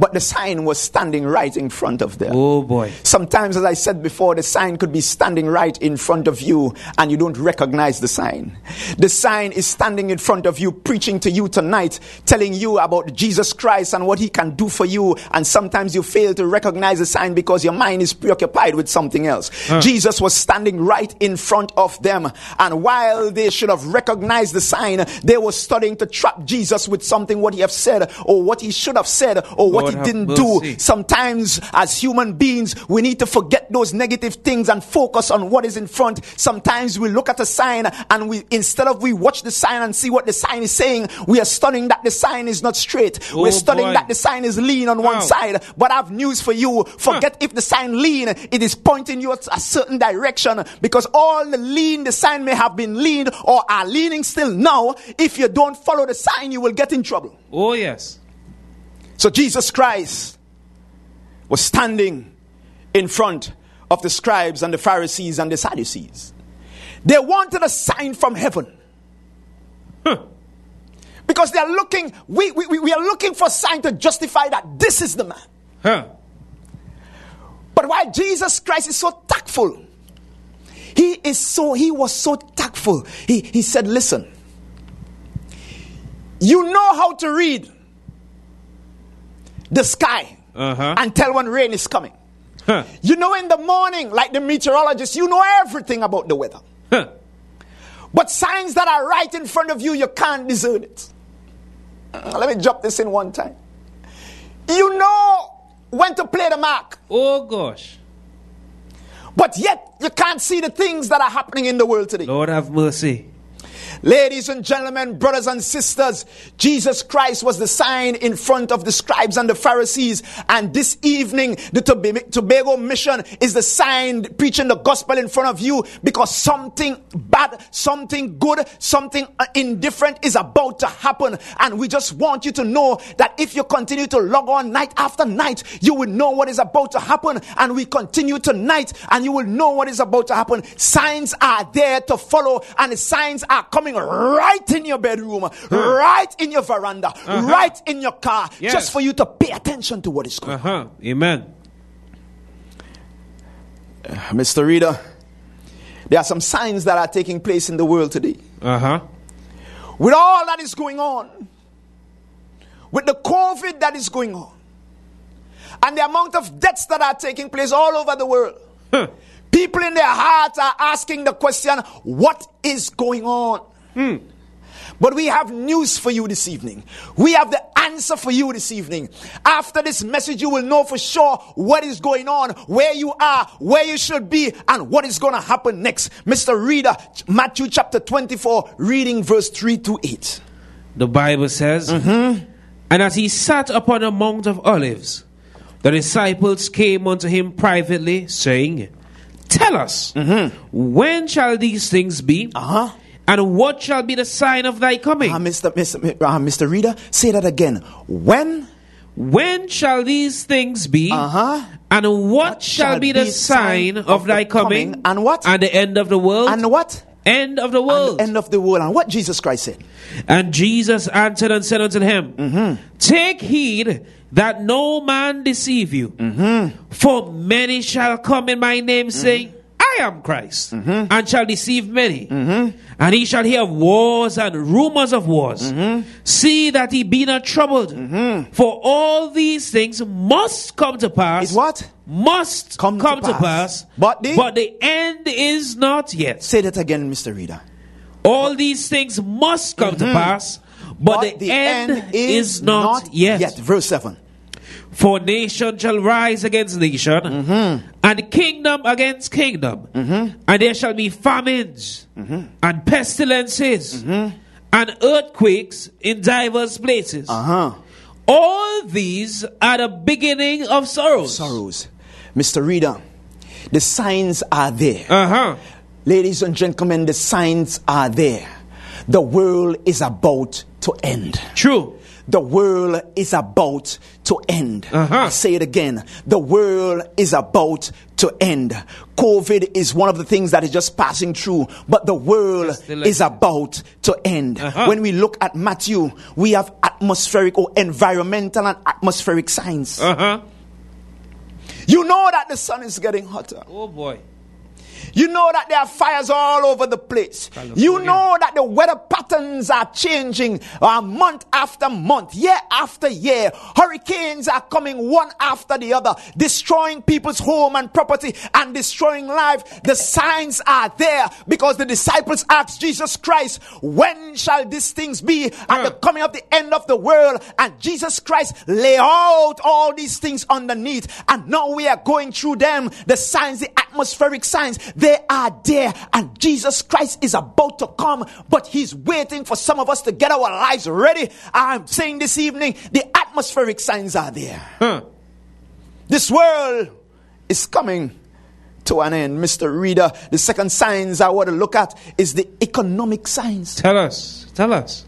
but the sign was standing right in front of them. Oh boy. Sometimes, as I said before, the sign could be standing right in front of you and you don't recognize the sign. The sign is standing in front of you, preaching to you tonight, telling you about Jesus Christ and what he can do for you. And sometimes you fail to recognize the sign because your mind is preoccupied with something else. Jesus was standing right in front of them. And while they should have recognized the sign, they were studying to trap Jesus with something what he have said or what he should have said or what Lord have didn't do. Sometimes, as human beings, we need to forget those negative things and focus on what is in front. Sometimes we look at a sign and we, instead of we watch the sign and see what the sign is saying, we are studying that the sign is not straight. Oh, We're studying boy. that the sign is lean on one side. But I have news for you. Forget if the sign lean, it is pointing you at a certain direction because all the lean, the sign may have been leaned or are leaning still now. If you don't follow the sign, you will get in trouble. Oh yes. So Jesus Christ was standing in front of the scribes and the Pharisees and the Sadducees. They wanted a sign from heaven. Because they are looking, we, we, we- we are looking for a sign to justify that this is the man. Huh. But why Jesus Christ is so tactful, he is so, he was so tactful. He, he said, listen, you know how to read the sky Uh-huh. and tell when rain is coming. Huh. You know, in the morning, like the meteorologist, you know everything about the weather. Huh. But signs that are right in front of you, you can't discern it. Uh, Let me drop this in one time. You know when to play the mark, Oh gosh. but yet you can't see the things that are happening in the world today. Lord have mercy. Ladies and gentlemen, brothers and sisters, Jesus Christ was the sign in front of the scribes and the Pharisees. And this evening, the Tobago mission is the sign preaching the gospel in front of you because something bad, something good, something uh, indifferent is about to happen. And we just want you to know that if you continue to log on night after night, you will know what is about to happen. And we continue tonight and you will know what is about to happen. Signs are there to follow and the signs are coming right in your bedroom, right in your veranda, right in your car, Yes. just for you to pay attention to what is going Uh huh. Amen. on. Mr. Reader, there are some signs that are taking place in the world today. Uh huh. With all that is going on, with the COVID that is going on, and the amount of deaths that are taking place all over the world, Huh. people in their hearts are asking the question, what is going on? But we have news for you this evening. We have the answer for you this evening. After this message, you will know for sure what is going on, where you are, where you should be, and what is going to happen next. Mr. Reader, Matthew chapter 24, reading verse 3 to 8. The Bible says, Mm-hmm. And as he sat upon a mount of olives, the disciples came unto him privately, saying, Tell us, when shall these things be? Mm-hmm. Uh-huh. And what shall be the sign of thy coming? Uh, Mr. Mr. Uh, Mr. Reader, say that again. When? when shall these things be? Uh-huh. And what, shall, be the sign of, thy coming? coming, and what? And the end of the world? And what? end of the world. the end of the world. And what Jesus Christ said. And Jesus answered and said unto him, Mm-hmm. Take heed that no man deceive you. Mm-hmm. For many shall come in my name, saying, I am Christ, Mm-hmm. and shall deceive many. And he shall hear wars and rumors of wars. Mm-hmm. See that he be not troubled. For all these things must come to pass. Is what? Must Come come, to to, pass. pass. But the- but the end is not yet. Say that again, Mr. Reader. All these things must come to pass, but, the, end, is, not, yet. Verse 7. For nation shall rise against nation, Mm-hmm. and kingdom against kingdom, and there shall be famines, Mm-hmm. and pestilences, and earthquakes in divers places. Uh-huh. All these are the beginning of sorrows. Sorrows. Mr. Reader, the signs are there. Uh huh. Ladies and gentlemen, the signs are there. The world is about to end. True. The world is about to end. Uh-huh. I say it again. The world is about to end. COVID is one of the things that is just passing through, but the world Just to let is about to end. Uh-huh. When we look at Matthew, we have atmospheric or environmental and atmospheric signs. Uh huh. You know that the sun is getting hotter. Oh boy. You know that there are fires all over the place. You know that the weather patterns are changing uh, month after month, year after year. Hurricanes are coming one after the other, destroying people's home and property and destroying life. The signs are there because the disciples asked Jesus Christ, when shall these things be at the coming of the end of the world? And Jesus Christ lay out all these things underneath. And now we are going through them. The signs, the atmospheric signs, they are there. And Jesus Christ is about to come, but he's waiting for some of us to get our lives ready. I'm saying this evening, the atmospheric signs are there. Huh. This world is coming to an end. Mr. Reader, the second signs I want to look at is the economic signs. Tell us. Tell us.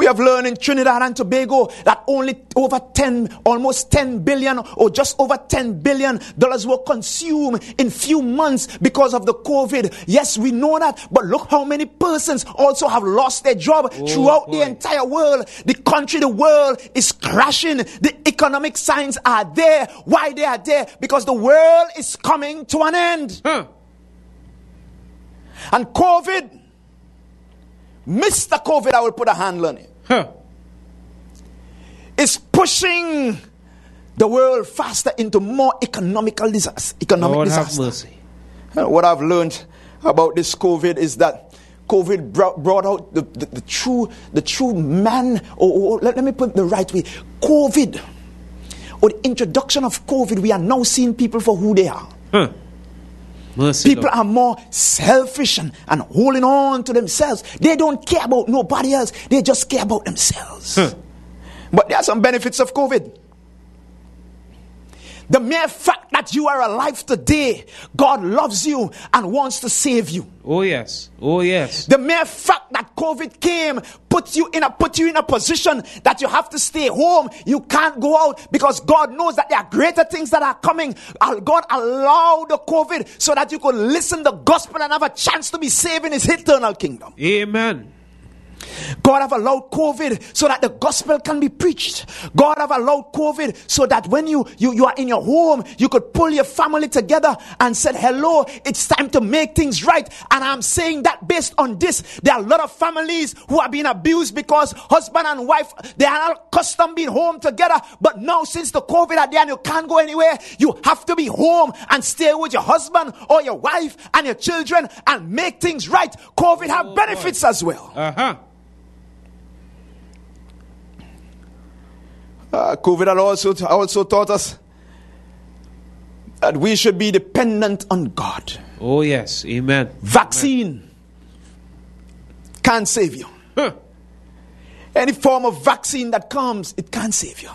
We have learned in Trinidad and Tobago that only over 10, almost 10 billion or just over 10 billion dollars were consumed in few months because of the COVID. Yes, we know that, but look how many persons also have lost their job oh, throughout the entire world. The country, the world is crashing. The economic signs are there. Why they are there? Because the world is coming to an end. Huh. And COVID, Mr. COVID, I will put a handle on it. Huh. is pushing the world faster into more economical disaster. Economic Lord have mercy. What I've learned about this COVID is that COVID brought, brought out the, the, the true the true man. Or, or let, let me put it the right way. COVID, or the introduction of COVID, we are now seeing people for who they are. Huh. People are more selfish and, and holding on to themselves. They don't care about nobody else. They just care about themselves. Huh. But there are some benefits of COVID. The mere fact that you are alive today, God loves you and wants to save you. Oh yes. Oh yes. The mere fact that COVID came put you in a put you in a position that you have to stay home. You can't go out because God knows that there are greater things that are coming. God allowed the COVID so that you could listen the gospel and have a chance to be saved in His eternal kingdom. Amen. God have allowed COVID so that the gospel can be preached. God have allowed COVID so that when you, you, you are in your home, you could pull your family together and said, hello, it's time to make things right. And I'm saying that based on this, there are a lot of families who are being abused because husband and wife, they are not accustomed being home together. But now since the COVID are there and you can't go anywhere, you have to be home and stay with your husband or your wife and your children and make things right. COVID have benefits as well. Uh Uh, COVID had also, also taught us that we should be dependent on God. Oh yes. Amen. Vaccine can't save you. Huh. Any form of vaccine that comes, it can't save you.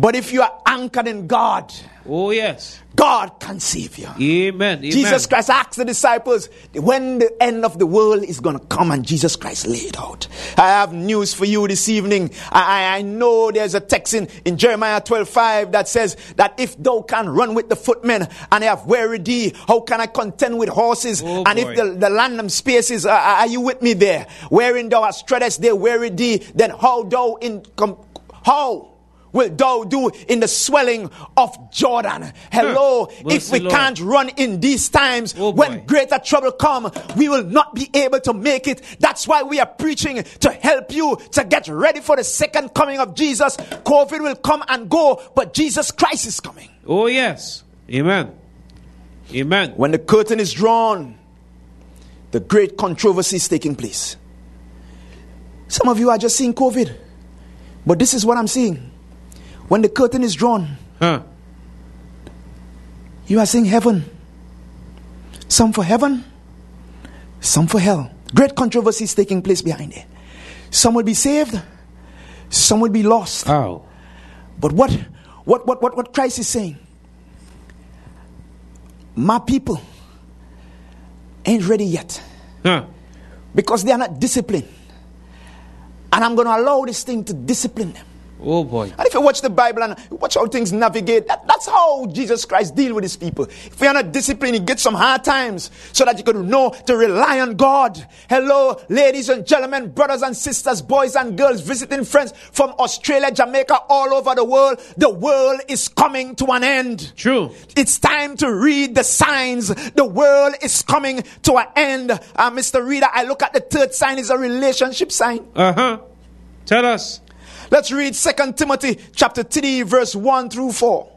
But if you are anchored in God, Oh yes. God can save you. Amen. Amen. Jesus Christ asked the disciples when the end of the world is going to come, and Jesus Christ laid out. I have news for you this evening. I, I- I know there's a text in, in Jeremiah 12 5 that says that if thou can run with the footmen and they have wearied thee, how can I contend with horses? Oh, and boy. if the, the land and spaces, uh, are you with me there? Wherein thou hast treadest, they wearied thee, then how thou in com- how? Will thou do in the swelling of Jordan? Hello, if we Lord. can't run in these times Oh, when greater trouble come we will not be able to make it that's why we are preaching to help you to get ready for the second coming of jesus covid will come and go but jesus christ is coming Oh yes. Amen. Amen. when the curtain is drawn the great controversy is taking place some of you are just seeing covid but this is what i'm seeing when the curtain is drawn Huh. You are saying heaven. Some for heaven, some for hell. Great controversy is taking place behind it. Some will be saved, some will be lost. Ow. But what, what, what, what, what Christ is saying? My people ain't ready yet Huh. because they are not disciplined. And I'm going to allow this thing to discipline them. Oh boy. And if you watch the Bible and watch how things navigate, that, that's how Jesus Christ deal with his people. If we are not disciplined, he gets some hard times so that you can know to rely on God. Hello, ladies and gentlemen, brothers and sisters, boys and girls, visiting friends from Australia, Jamaica, all over the world. The world is coming to an end. True. It's time to read the signs. The world is coming to an end. Uh, Mr. Reader, I look at the third sign is a relationship sign. Uh huh. Tell us. Let's read 2 Timothy chapter 3 verse 1 through 4.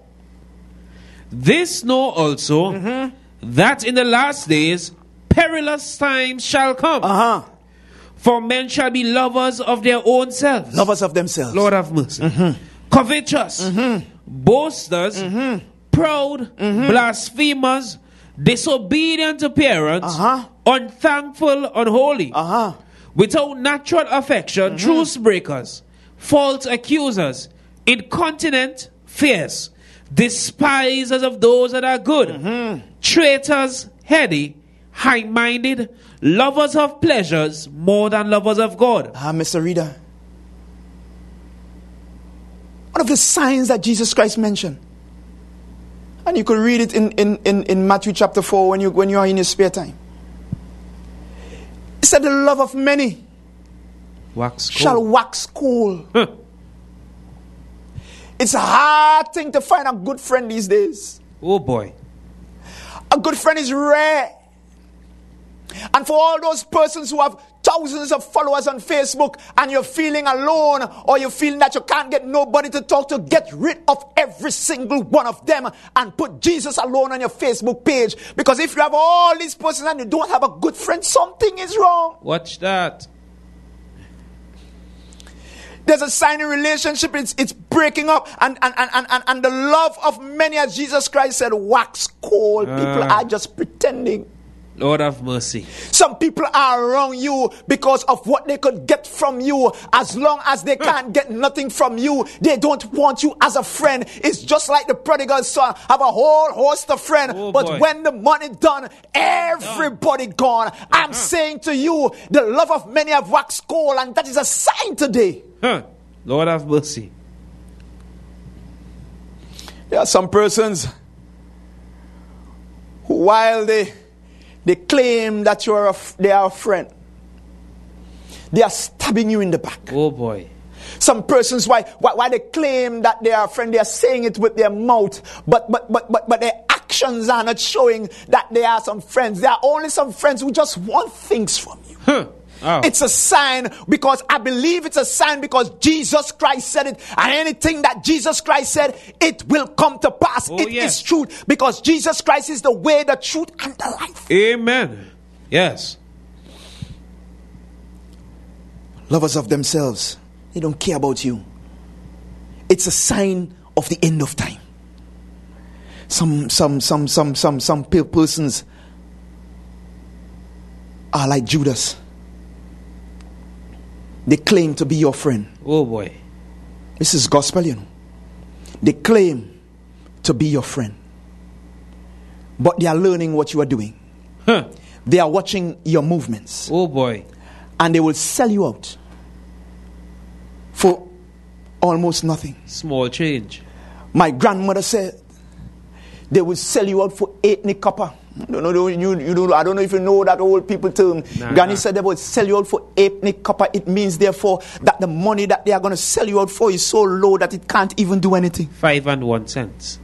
This know also that in the last days perilous times shall come. Uh-huh. For men shall be lovers of their own selves. Lovers of themselves. Lord have mercy. Covetous, boasters, proud, blasphemers, disobedient to parents, Uh-huh. unthankful, unholy, Uh-huh. without natural affection, truce breakers, false accusers, incontinent, fierce, despisers of those that are good, traitors, heady, high minded, lovers of pleasures more than lovers of God. Ah, Mr. Reader. One of the signs that Jesus Christ mentioned. And you could read it in, in, in, in Matthew chapter 4 when you, when you are in your spare time. He said, The love of many Wax shall wax cool. Huh. It's a hard thing to find a good friend these days. Oh boy. A good friend is rare. And for all those persons who have thousands of followers on Facebook and you're feeling alone or you're feeling that you can't get nobody to talk to, get rid of every single one of them and put Jesus alone on your Facebook page. Because if you have all these persons and you don't have a good friend, something is wrong. Watch that. There's a sign in relationship, it's, it's breaking up, and, and, and, and, and, the love of many, as Jesus Christ said, wax cold. People Ah. are just pretending. Lord have mercy. Some people are around you because of what they could get from you. As long as they can't get nothing from you, they don't want you as a friend. It's just like the prodigal son. Have a whole host of friends, Oh, but boy. when the money done, everybody gone. I'm saying to you, the love of many have waxed cold, and that is a sign today. Huh. Lord have mercy. There are some persons who, while they they claim that you are a, they are a friend, they are stabbing you in the back. Oh boy. Some persons, why, why, why they claim that they are a friend, they are saying it with their mouth, but, but, but, but, but their actions are not showing that they are some friends. They are only some friends who just want things from you. Huh. Oh. It's a sign because I believe it's a sign because Jesus Christ said it, and anything that Jesus Christ said, it will come to pass. Oh, It is yes. truth because Jesus Christ is the way, the truth, and the life. Amen. Yes. Lovers of themselves, they don't care about you. It's a sign of the end of time. Some, some, some, some, some, some pe- persons are like Judas. They claim to be your friend. Oh boy. This is gospel, you know. They claim to be your friend. But they are learning what you are doing. Huh. They are watching your movements. Oh boy. And they will sell you out for almost nothing. Small change. My grandmother said they will sell you out for eight nick copper. I don't know, you, you don't, I don't know if you know that old people term. Nah, Granny nah. said they will sell you out for eight nick copper. It means, therefore, that the money that they are going to sell you out for is so low that it can't even do anything. Five and one cents.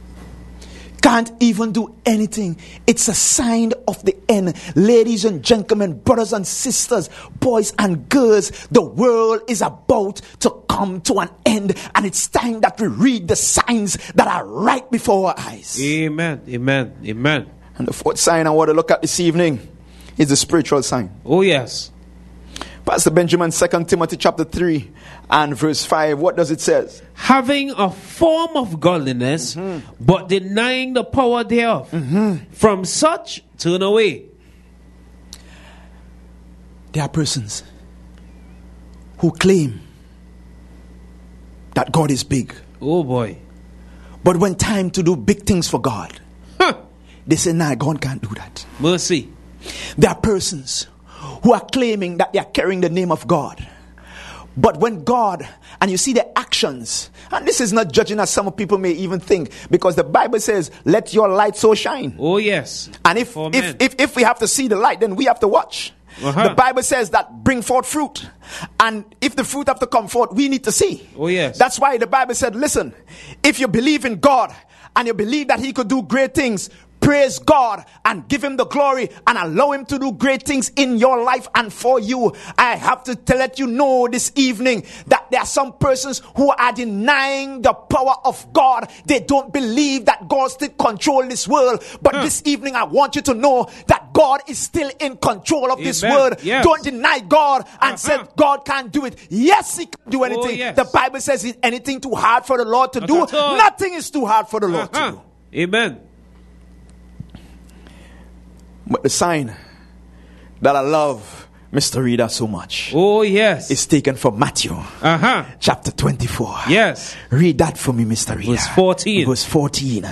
Can't even do anything. It's a sign of the end. Ladies and gentlemen, brothers and sisters, boys and girls, the world is about to come to an end, and it's time that we read the signs that are right before our eyes. Amen. Amen. Amen. And the fourth sign I want to look at this evening is the spiritual sign. Oh yes. Pastor Benjamin, 2 Timothy chapter 3 and verse 5. What does it say? Having a form of godliness, mm-hmm. but denying the power thereof. Mm-hmm. From such turn away. There are persons who claim that God is big. Oh boy. But when time to do big things for God. They say, nah, God can't do that. Mercy. There are persons who are claiming that they are carrying the name of God. But when God, and you see the actions, and this is not judging as some people may even think, because the Bible says, let your light so shine. Oh, yes. And if, For if, if, if we have to see the light, then we have to watch. Uh-huh. The Bible says that bring forth fruit. And if the fruit have to come forth, we need to see. Oh, yes. That's why the Bible said, listen, if you believe in God and you believe that He could do great things, praise God and give Him the glory and allow Him to do great things in your life and for you. I have to, to let you know this evening that there are some persons who are denying the power of God. They don't believe that God still control this world. But this evening, I want you to know that God is still in control of this world. Yes. Don't deny God and say Uh-huh. God can't do it. Yes, He can do anything. yes. The Bible says, is anything too hard for the Lord to Not do? Nothing is too hard for the Lord to Uh-huh. do. Amen. But the sign that I love Mr. Reader so much Oh, yes. is taken from Matthew Uh huh. chapter 24. Yes. Read that for me, Mr. Reader. Verse 14. Verse 14.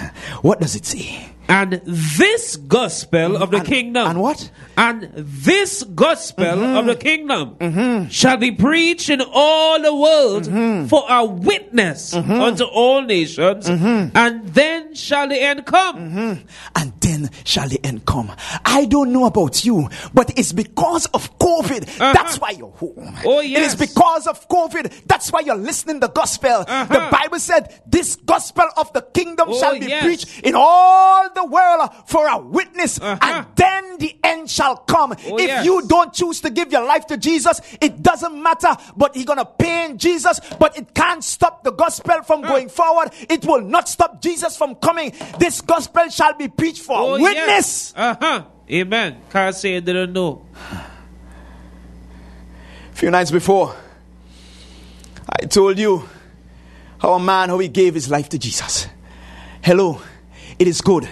What does it say? And this gospel of the And- kingdom. and what? And this gospel of the kingdom mm-hmm. shall be preached in all the world mm-hmm. for a witness mm-hmm. unto all nations, and then shall the end come. and then shall the end come. I don't know about you, but it's because of COVID. That's why you're home. Oh, It yes. is because of COVID. That's why you're listening the gospel. The Uh-huh. Bible said, This gospel of the kingdom Oh, shall be yes. preached in all the world for a witness, Uh-huh. and then the end shall come. Oh, if yes. you don't choose to give your life to Jesus, it doesn't matter, but He's gonna pay in Jesus, but it can't stop the gospel from going forward. It will not stop Jesus from coming. This gospel shall be preached for a witness. Uh huh. Amen. Can't say you didn't know. A few nights before, I told you how a man how he gave his life to Jesus. Hello, it is good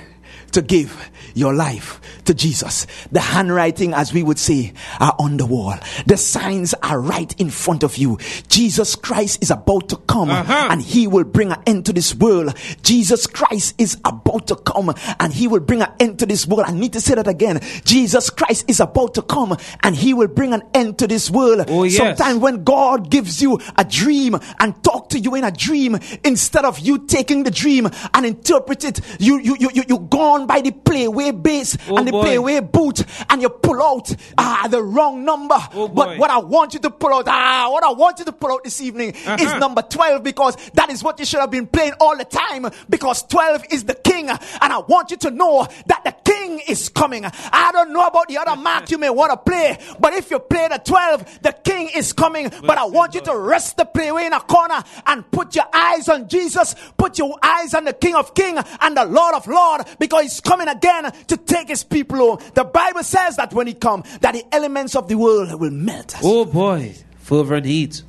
to give your life to Jesus. The handwriting, as we would say, are on the wall. The signs are right in front of you. Jesus Christ is about to come Uh-huh. and he will bring an end to this world. Jesus Christ is about to come and he will bring an end to this world. I need to say that again. Jesus Christ is about to come and he will bring an end to this world. Oh, yes. Sometimes when God gives you a dream and talk to you in a dream, instead of you taking the dream and interpret it, you you you you, you gone by the play playway base Oh, and the boy. Play Whe boot and you pull out ah the wrong number. Oh, but what I want you to pull out, ah, what I want you to pull out this evening is Uh-huh. number 12 because that is what you should have been playing all the time because 12 is the king and I want you to know that the king is coming. I don't know about the other mark you may want to play, but if you play the 12, the king is coming. But I want you to rest the Play Whe in a corner and put your eyes on Jesus, put your eyes on the king of king and the lord of lord because he's coming again to take his people home. Oh, the Bible says that when he comes, that the elements of the world will melt. Oh boy. Fervent heat.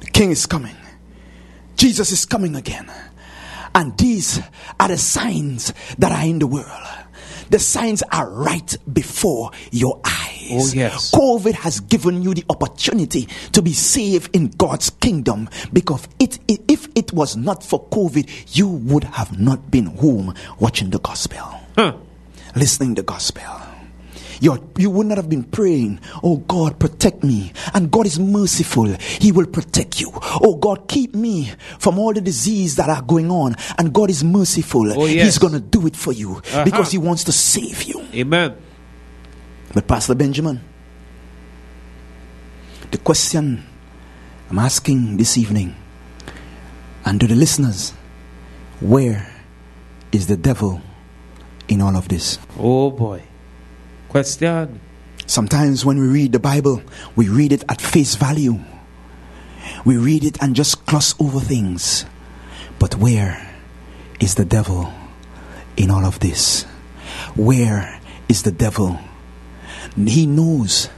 The king is coming. Jesus is coming again. And these are the signs that are in the world. The signs are right before your eyes. Oh, yes. COVID has given you the opportunity to be saved in God's kingdom because it, it, if it was not for COVID, you would have not been home watching the gospel Huh. Listening the gospel. You're, you would not have been praying, Oh God, protect me. And God is merciful. He will protect you. Oh God, keep me from all the disease that are going on. And God is merciful. Oh, yes. He's going to do it for you Uh-huh. because He wants to save you. Amen. But Pastor Benjamin, the question I'm asking this evening and to the listeners, where is the devil in all of this? Oh boy. Question. Sometimes when we read the Bible, we read it at face value. We read it and just gloss over things. But where is the devil in all of this? Where is the devil? He knows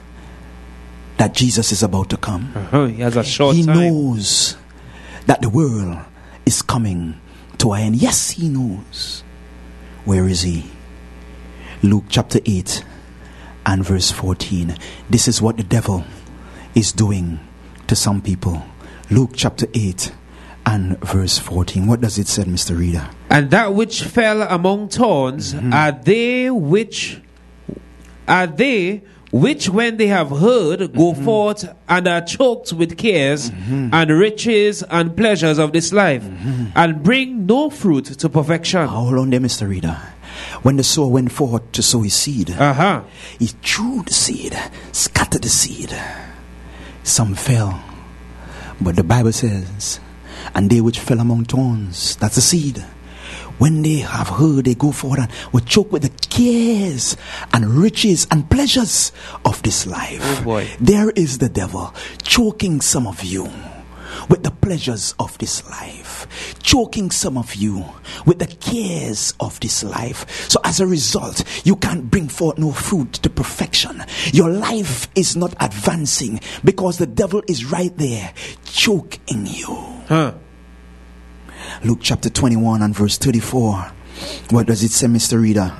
that Jesus is about to come. Uh-huh. He has a short He time. knows that the world is coming to an end. Yes, he knows. Where is he? Luke chapter 8 and verse 14. This is what the devil is doing to some people. Luke chapter 8 and verse 14. What does it say, Mr. Reader? And that which fell among thorns Mm-hmm. are they which are they which when they have heard go Mm-hmm. forth and are choked with cares Mm-hmm. and riches and pleasures of this life Mm-hmm. and bring no fruit to perfection. Hold on there, Mr. Reader. When the sower went forth to sow his seed, Uh-huh. he threw the seed, scattered the seed. Some fell. But the Bible says, and they which fell among thorns, that's the seed. When they have heard, they go forward and will choke with the cares and riches and pleasures of this life. Oh, boy. There is the devil choking some of you with the pleasures of this life, choking some of you with the cares of this life. So, as a result, you can't bring forth no fruit to perfection. Your life is not advancing because the devil is right there choking you. Huh. Luke chapter 21 and verse 34. What does it say, Mr. Reader?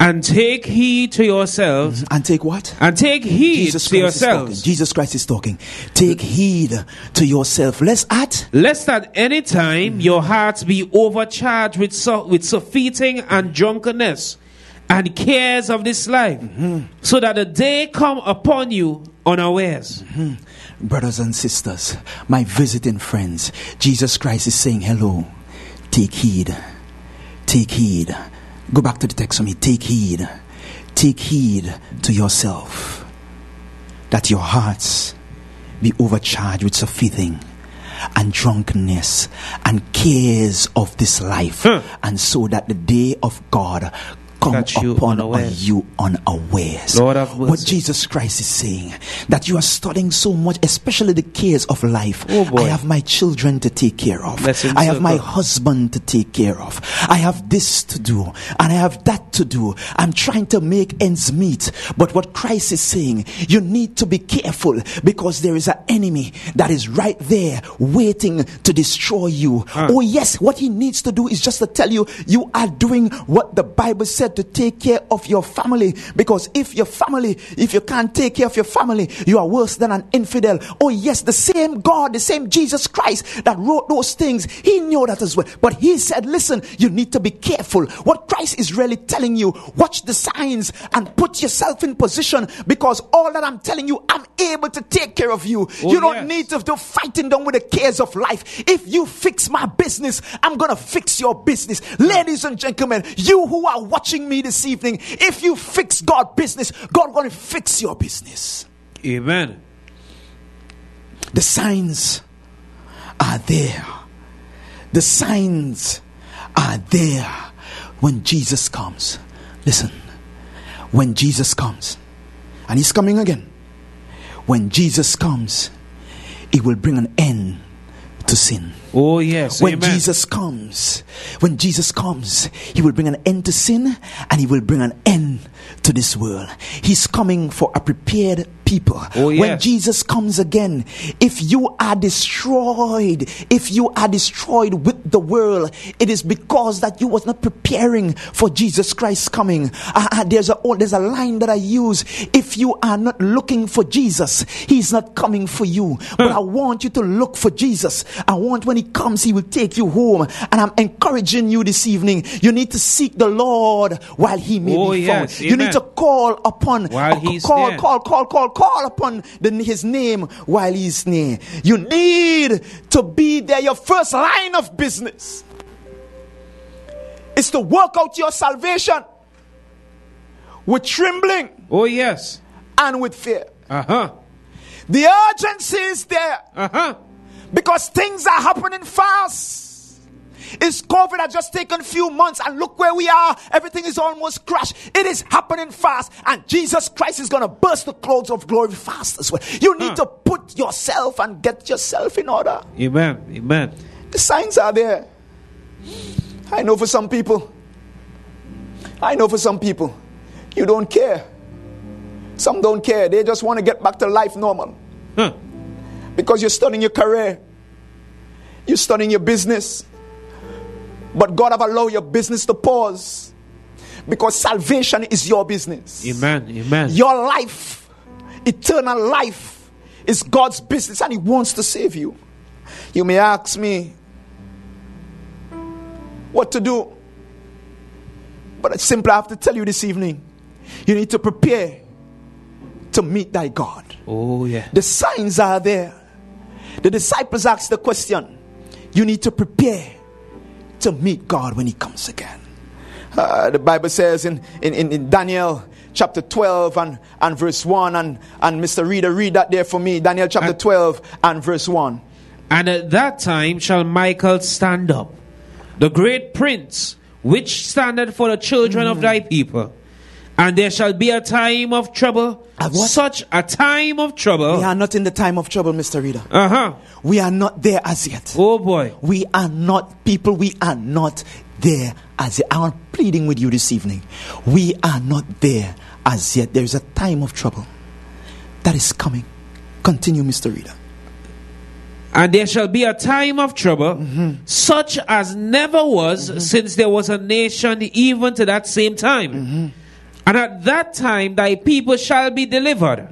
And take heed to yourselves, mm-hmm. And take what? and take heed Jesus to Christ yourselves, Jesus Christ is talking. Take heed to yourself. Let's at lest at any time mm-hmm. your hearts be overcharged with so, with surfeiting and drunkenness and cares of this life, mm-hmm. so that the day come upon you Oh, unawares. Mm-hmm. Brothers and sisters, my visiting friends, Jesus Christ is saying, Hello, take heed. Take heed. Go back to the text for me. Take heed. Take heed to yourself that your hearts be overcharged with surfeiting and drunkenness and cares of this life, Huh. and so that the day of God come Catch you upon unawares. you unawares. Lord have what. Jesus Christ is saying that you are studying so much, especially the cares of life. Oh. I have my children to take care of. I have my husband to take care of. I have this to do and I have that to do. I'm trying to make ends meet. But what Christ is saying, you need to be careful because there is an enemy that is right there waiting to destroy you. Oh, yes, what he needs to do is just to tell you, you are doing what the Bible said to take care of your family. Because if your family, if you can't take care of your family, you are worse than an infidel. Oh, yes, the same God, the same Jesus Christ that wrote those things, he knew that as well. But he said, listen, you need to be careful. What Christ is really telling you, watch the signs and put yourself in position because all that I'm telling you, I'm able to take care of you. Oh, you don't yes. need to do fighting down with the cares of life. If you fix my business, I'm gonna fix your business. Ladies and gentlemen, you who are watching me this evening, if you fix God business, God gonna fix your business. Amen. The signs are there. The signs are there when Jesus comes. Listen, when Jesus comes, and He's coming again, when Jesus comes, He will bring an end to sin. Oh, yes. When Amen. Jesus comes, when Jesus comes, He will bring an end to sin and He will bring an end to this world. He's coming for a prepared people. Oh, When. Jesus comes again, if you are destroyed, if you are destroyed with the world, it is because that you was not preparing for Jesus Christ coming. Uh, uh, there's a oh, there's a line that I use. If you are not looking for Jesus, He's not coming for you. But I want you to look for Jesus. I want when He comes, He will take you home. And I'm encouraging you this evening. You need to seek the Lord while He may Oh, be found. yes. You need to call upon While uh, he's call, there. call, call, call, call upon the, his name while he's near. You need to be there. Your first line of business is to work out your salvation with trembling Oh, yes. and with fear. Uh huh. The urgency is there Uh huh. Because things are happening fast. It's COVID has just taken a few months, and look where we are. Everything is almost crashed. It is happening fast, and Jesus Christ is going to burst the clouds of glory fast as well. You need to put yourself and get yourself in order. Amen. Amen. The signs are there. I know for some people, I know for some people, you don't care. Some don't care. They just want to get back to life normal Huh. Because you're studying your career, you're studying your business. But God have allowed your business to pause because salvation is your business. Amen. Amen. Your life, eternal life, is God's business and He wants to save you. You may ask me what to do, but I simply have to tell you this evening you need to prepare to meet thy God. Oh, yeah. The signs are there. The disciples asked the question you need to prepare to meet God when He comes again. Uh, the Bible says in, in, in, Daniel chapter 12 and, and verse 1, and, and Mr. Reader, read that there for me. Daniel chapter And- 12 and verse 1. And at that time shall Michael stand up, the great prince, which standeth for the children of thy people. And there shall be a time of trouble, such a time of trouble. We are not in the time of trouble, Mr. Reader. Uh huh. We are not there as yet. Oh boy. We are not, people, we are not there as yet. I'm pleading with you this evening. We are not there as yet. There is a time of trouble that is coming. Continue, Mr. Reader. And there shall be a time of trouble, mm-hmm. such as never was mm-hmm. since there was a nation, even to that same time. Mm-hmm. And at that time thy people shall be delivered.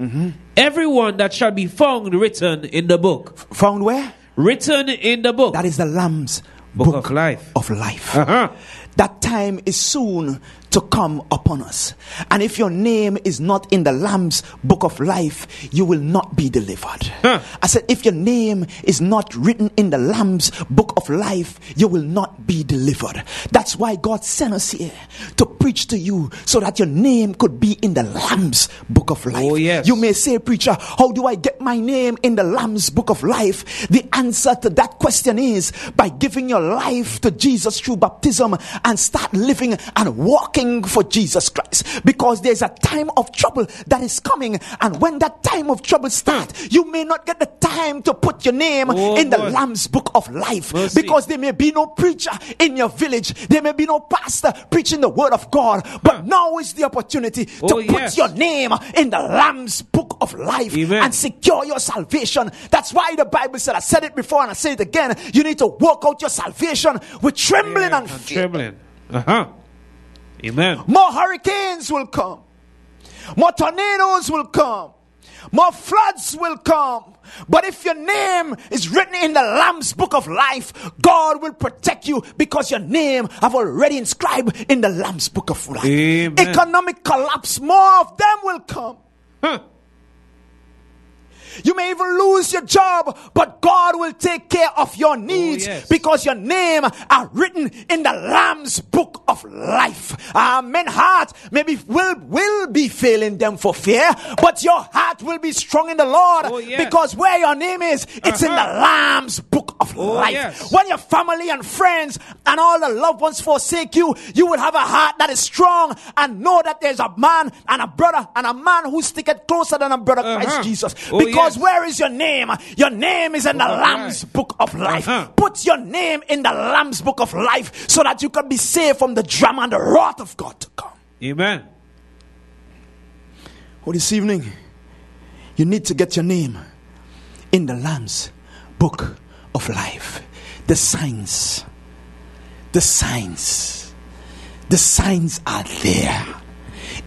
Everyone that shall be found written in the book. Found where? Written in the book. That is the Lamb's Book of life. Of life. Uh-huh. That time is soon to come upon us. And if your name is not in the Lamb's book of life, you will not be delivered. Huh. I said, if your name is not written in the Lamb's book of life, you will not be delivered. That's why God sent us here to to you so that your name could be in the Lamb's book of life. Oh, yes. You may say, Preacher, how do I get my name in the Lamb's book of life? The answer to that question is by giving your life to Jesus through baptism and start living and walking for Jesus Christ. Because there's a time of trouble that is coming, and when that time of trouble starts, you may not get the time to put your name Oh, in the boy. Lamb's book of life Mercy. because there may be no preacher in your village, there may be no pastor preaching the word of God, but now is the opportunity to Oh, put yes. your name in the Lamb's book of life Amen. and secure your salvation. That's why the Bible said, I said it before and I say it again, you need to work out your salvation with trembling and fear. trembling. Uh huh. Amen. More hurricanes will come, more tornadoes will come, more floods will come. But if your name is written in the Lamb's book of life, God will protect you because your name have already inscribed in the Lamb's book of life. Amen. Economic collapse, more of them will come. Huh. You may even lose your job, but God will take care of your needs yes. because your name are written in the Lamb's book of life. Ah, men heart maybe will will be failing them for fear, but your heart will be strong in the Lord Oh, yes. because where your name is, it's in the Uh-huh. Lamb's book of Oh, life. yes. When your family and friends and all the loved ones forsake you, you will have a heart that is strong and know that there's a man and a brother and a man who sticketh closer than a brother Christ Uh-huh. Jesus. Oh, because yes. where is your name? Your name is in the Book Lamb's life. book of life. Uh-huh. Put your name in the Lamb's book of life so that you can be saved from the drama and the wrath of God to come. Amen. Well, this evening, you need to get your name in the Lamb's book of life. The signs, the signs, the signs are there.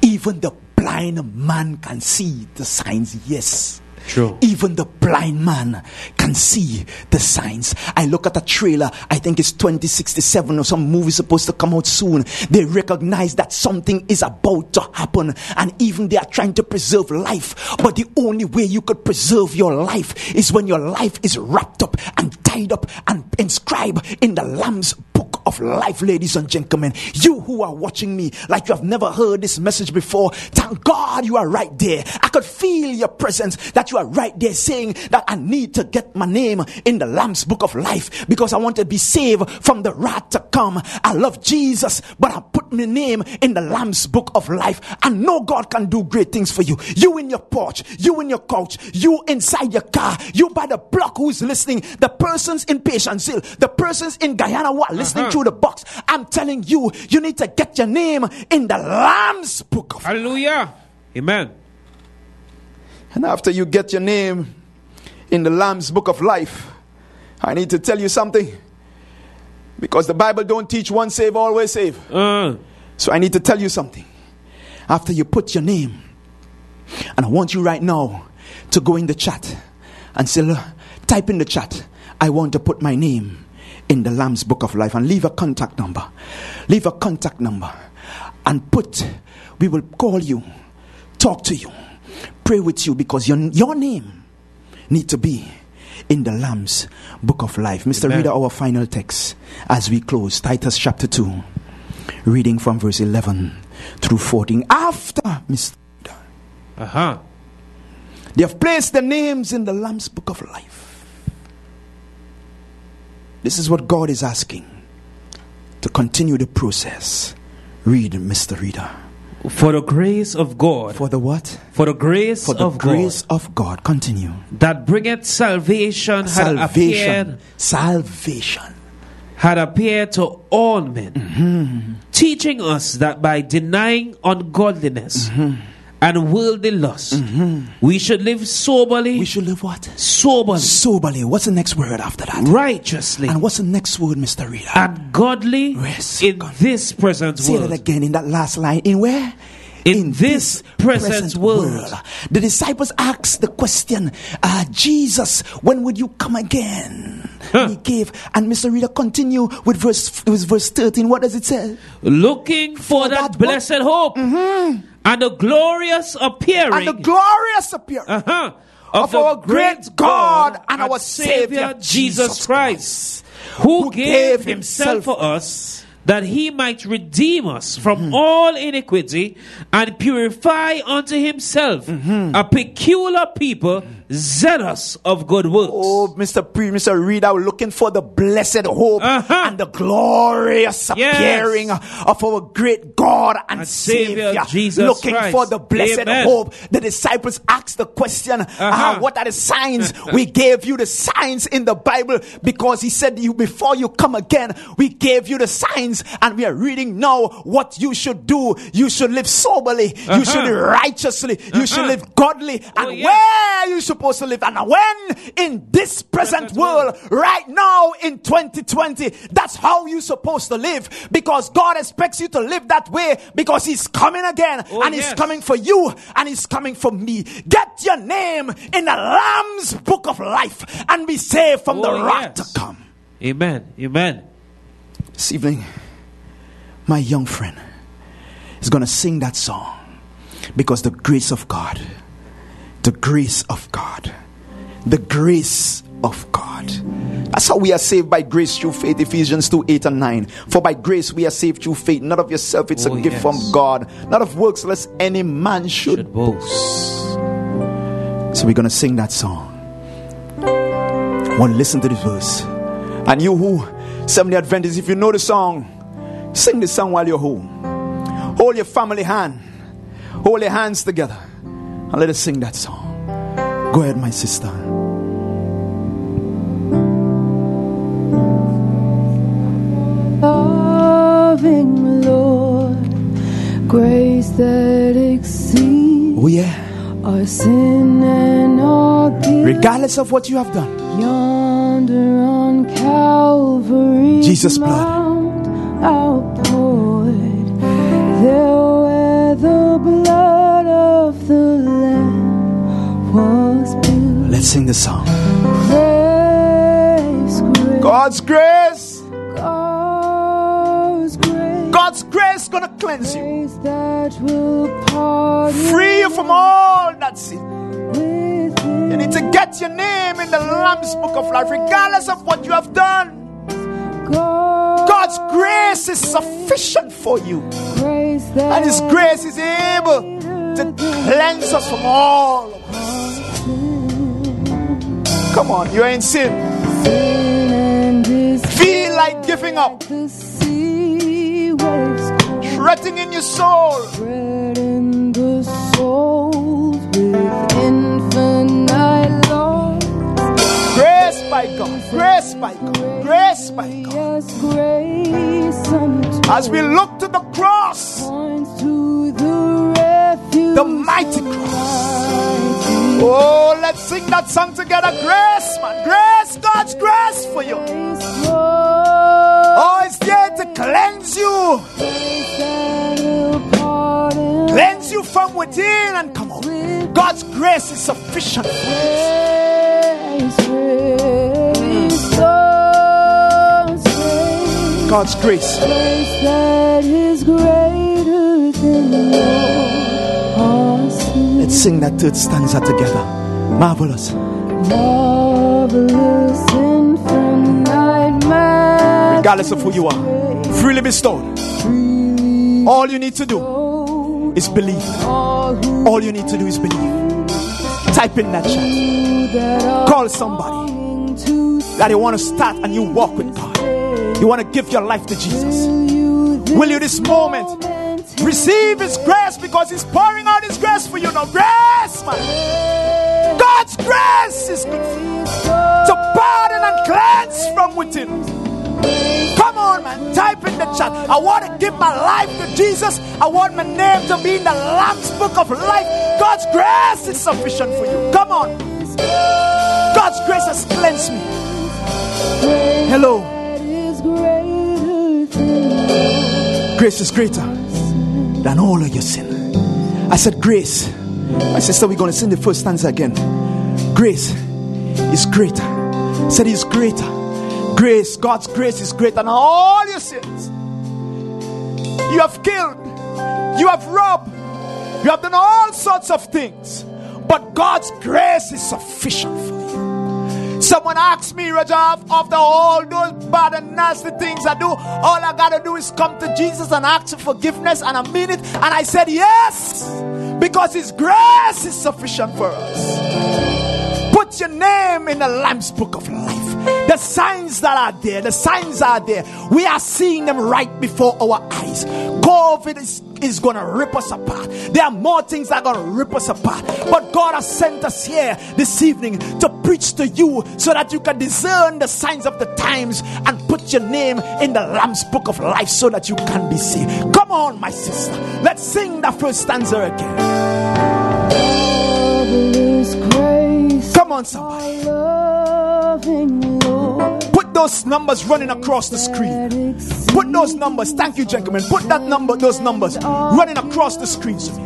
Even the blind man can see the signs, yes. True. Even the blind man can see the signs. I look at a trailer, I think it's 2067 or some movie supposed to come out soon. They recognize that something is about to happen, and even they are trying to preserve life. But the only way you could preserve your life is when your life is wrapped up and tied up and inscribed in the Lamb's book of life, ladies and gentlemen. You who are watching me like you have never heard this message before, thank God you are right there. I could feel your presence that you are right there saying that I need to get my name in the Lamb's book of life because I want to be saved from the wrath to come. I love Jesus, but I put my name in the Lamb's book of life. I know God can do great things for you. You in your porch, you in your couch, you inside your car, you by the block who's listening, the persons in Patience Hill, the persons in Guyana who are listening Uh-huh. through the box. I'm telling you, you need to get your name in the Lamb's book of Hallelujah. Amen. And after you get your name in the Lamb's book of life, I need to tell you something. Because the Bible don't teach one save, always save. Uh, So I need to tell you something. After you put your name, and I want you right now to go in the chat and say, "Look, type in the chat, I want to put my name in the Lamb's Book of Life and leave a contact number. Leave a contact number and put, we will call you, talk to you. Pray with you because your, your name need to be in the Lamb's book of life. Mr. Amen. Reader, our final text as we close Titus chapter 2, reading from verse 11 through 14. After, Mr. Reader, Uh huh. they have placed the names in the Lamb's book of life. This is what God is asking to continue the process. Read, Mr. Reader. For the grace of God, For the what? for the grace For the of grace God of God. Continue. that bringeth salvation, had appeared Salvation. Salvation. had appeared to all men, Mm-hmm. teaching us that by denying ungodliness Mm-hmm. And worldly lust, we should live soberly, We should live what? soberly, Soberly. What's the next word after that? righteously, And what's the next word, Mr. Reader? and godly Yes, in God. this present Say world. that again in that last line. In where? In this present world. The disciples asked the question, uh, Jesus, when would you come again? Huh. And he gave, and Mr. Reader, continue with verse, with verse 13. What does it say? Looking for, For that, that blessed hope and the glorious appearing And the glorious appearance uh-huh, of, our great God and our Savior, Jesus Christ, who, gave himself for us that he might redeem us from Mm-hmm. all iniquity and purify unto himself Mm-hmm. a peculiar people zealous of good works. Oh, Mr. Pre, Mr. Reader, looking for the blessed hope Uh-huh. and the glorious Yes. appearing of our great God and, And Savior, Savior. Jesus looking Christ. for the blessed Amen. hope. The disciples asked the question, Uh-huh. uh, What are the signs? we gave you the signs in the Bible because He said, "You before you come again, we gave you the signs, and we are reading now what you should do. You should live soberly. You should live righteously. You should Uh-huh. live godly. And Oh, yes. where you supposed to live? And when in this present world, right now in 2020, that's how you're supposed to live because God expects you to live that way because He's coming again Oh, and He's coming for you and He's coming for me. Get your name in the Lamb's book of life and be saved from the Oh, wrath yes. to come. Amen. Amen. This evening, my young friend is going to sing that song because the grace of God, the grace of God, the grace of God. That's how we are saved by grace through faith. Ephesians 2 8 and 9. For by grace we are saved through faith, not of yourself, it's Oh, a gift yes. from God, not of works, lest any man should. Should boast. So we're going to sing that song. One, listen to this verse. And you who, Seventh day Adventists, if you know the song, sing the song while you're home. Hold your family hand, hold your hands together, and let us sing that song. Go ahead, my sister. loving Lord, grace that exceeds Oh, yeah. our sin and our guilt. Regardless of what you have done, Yonder on Calvary's Jesus' blood. outpoured, there where the blood let's sing the song. Grace, grace, God's grace, God's grace, God's grace gonna cleanse you, grace that will pardon free you from all that sin. You need to get your name in the Lamb's book of life, regardless of what you have done. God's grace is sufficient for you, and His grace is able to cleanse us from all. of us. Come on, you're in sin. Feel like giving up, cold, in your soul. Grace by God, grace by God, grace by God. As we look to the cross, the mighty cross. Oh, let's sing that song together. Grace, man, grace, God's grace for you. Oh, it's there to cleanse you, cleanse you from within and come out. God's grace is sufficient. Grace, grace, God's grace, Let's sing that third stanza together. Marvelous. Marvelous. Regardless of who you are, freely bestowed. All you need to do is believe. All you need to do is believe. Type in that chat. Call somebody that you want to start a new walk with God. You want to give your life to Jesus. Will you this moment receive His grace because He's pouring out for you? No grace, man. God's grace is good for you to pardon and cleanse from within. Come on, man. Type in the chat. I want to give my life to Jesus. I want my name to be in the Lamb's book of life. God's grace is sufficient for you. Come on. God's grace has cleansed me. Hello. Grace is greater than all of your sin. I said, Grace. My sister, we're going to sing the first stanza again. Grace is greater. I said, He's greater. Grace, God's grace is greater than all your sins. You have killed, you have robbed, you have done all sorts of things, but God's grace is sufficient. Someone asked me, Rajab, after all those bad and nasty things I do, all I gotta do is come to Jesus and ask for forgiveness, and I mean it. And I said, Yes, because His grace is sufficient for us. Put your name in the Lamb's book of life. The signs that are there, the signs are there. We are seeing them right before our eyes. COVID is, is going to rip us apart. There are more things that are going to rip us apart. But God has sent us here this evening to preach to you so that you can discern the signs of the times and put your name in the Lamb's book of life so that you can be saved. Come on, my sister. Let's sing the first stanza again. Grace. Come on, somebody. Put those numbers running across the screen. Put those numbers, thank you, gentlemen. Put that number, those numbers running across the screen to me.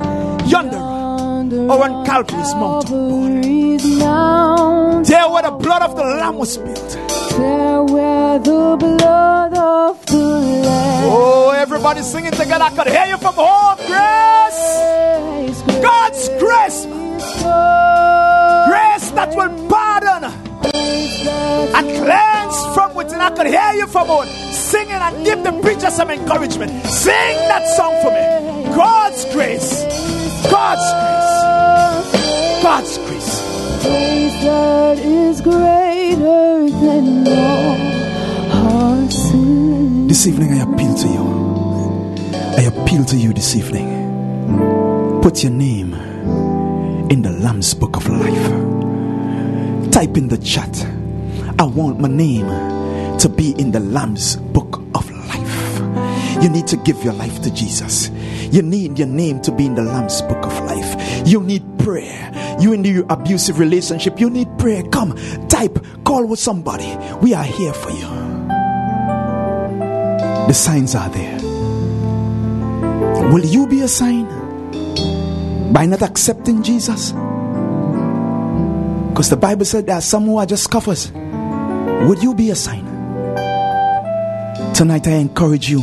Yonder, or on Calvary's mountain. There where the blood of the Lamb was spilled. There where the blood of the Lamb. Oh, everybody singing together. I could hear you from home. Grace, God's grace, grace that will pardon and cleanse from within. I could hear you from home singing and give the preacher some encouragement. Sing that song for me. God's grace, God's grace, God's grace. Grace that is greater than all our sin. This evening, I appeal to you. I appeal to you this evening. Put your name in the Lamb's Book of Life. Type in the chat. I want my name to be in the Lamb's Book of Life. You need to give your life to Jesus. You need your name to be in the Lamb's Book of Life. You need prayer. You in the abusive relationship, you need prayer. Come, type, call with somebody. We are here for you. The signs are there. Will you be a sign by not accepting Jesus? Because the Bible said there are some who are just scoffers. Would you be a sign? Tonight I encourage you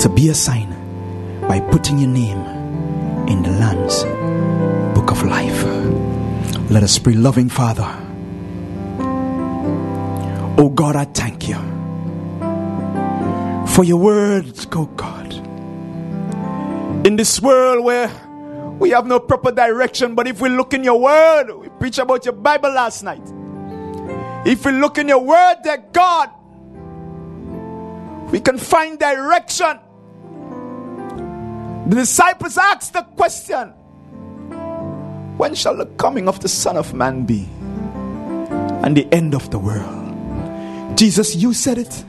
to be a sign by putting your name in the Lamb's book of life. Let us pray, loving Father. Oh God, I thank you for your words, oh God. In this world where we have no proper direction, but if we look in your word, we preach about your Bible last night. If we look in your word, that God, we can find direction. The disciples asked the question When shall the coming of the Son of Man be? And the end of the world. Jesus, you said it.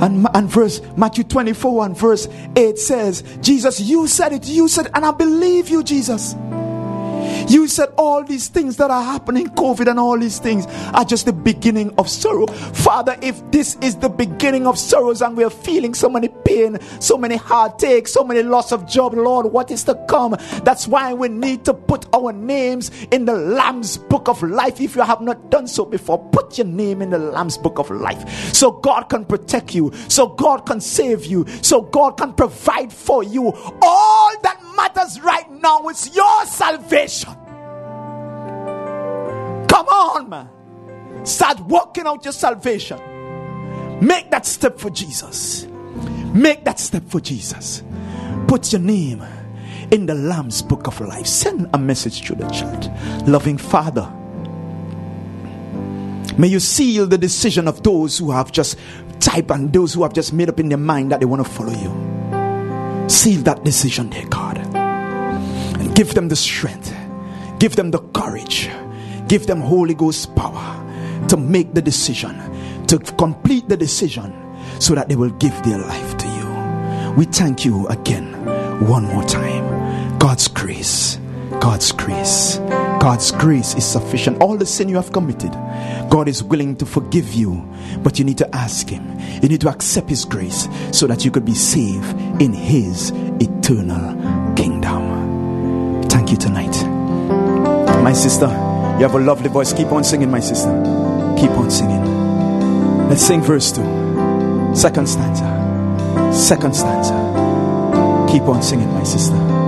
And, and verse Matthew 24 and verse 8 says, Jesus, you said it, you said, and I believe you, Jesus. You said all these things that are happening, COVID and all these things, are just the beginning of sorrow. Father, if this is the beginning of sorrows and we are feeling so many pain, so many heartaches, so many loss of job, Lord, what is to come? That's why we need to put our names in the Lamb's book of life. If you have not done so before, put your name in the Lamb's book of life so God can protect you, so God can save you, so God can provide for you all that matters right now it's your salvation. Come on, man. Start working out your salvation. Make that step for Jesus. Make that step for Jesus. Put your name in the Lamb's book of life. Send a message to the church. Loving Father, may you seal the decision of those who have just typed and those who have just made up in their mind that they want to follow you. Seal that decision, dear God. And give them the strength, give them the courage, give them Holy Ghost power to make the decision, to complete the decision, so that they will give their life to you. We thank you again, one more time. God's grace, God's grace, God's grace is sufficient. All the sin you have committed, God is willing to forgive you, but you need to ask Him. You need to accept His grace so that you could be saved in His eternal kingdom. Thank you tonight. My sister, you have a lovely voice. Keep on singing, my sister. Keep on singing. Let's sing verse 2. Second stanza. Second stanza. Keep on singing, my sister.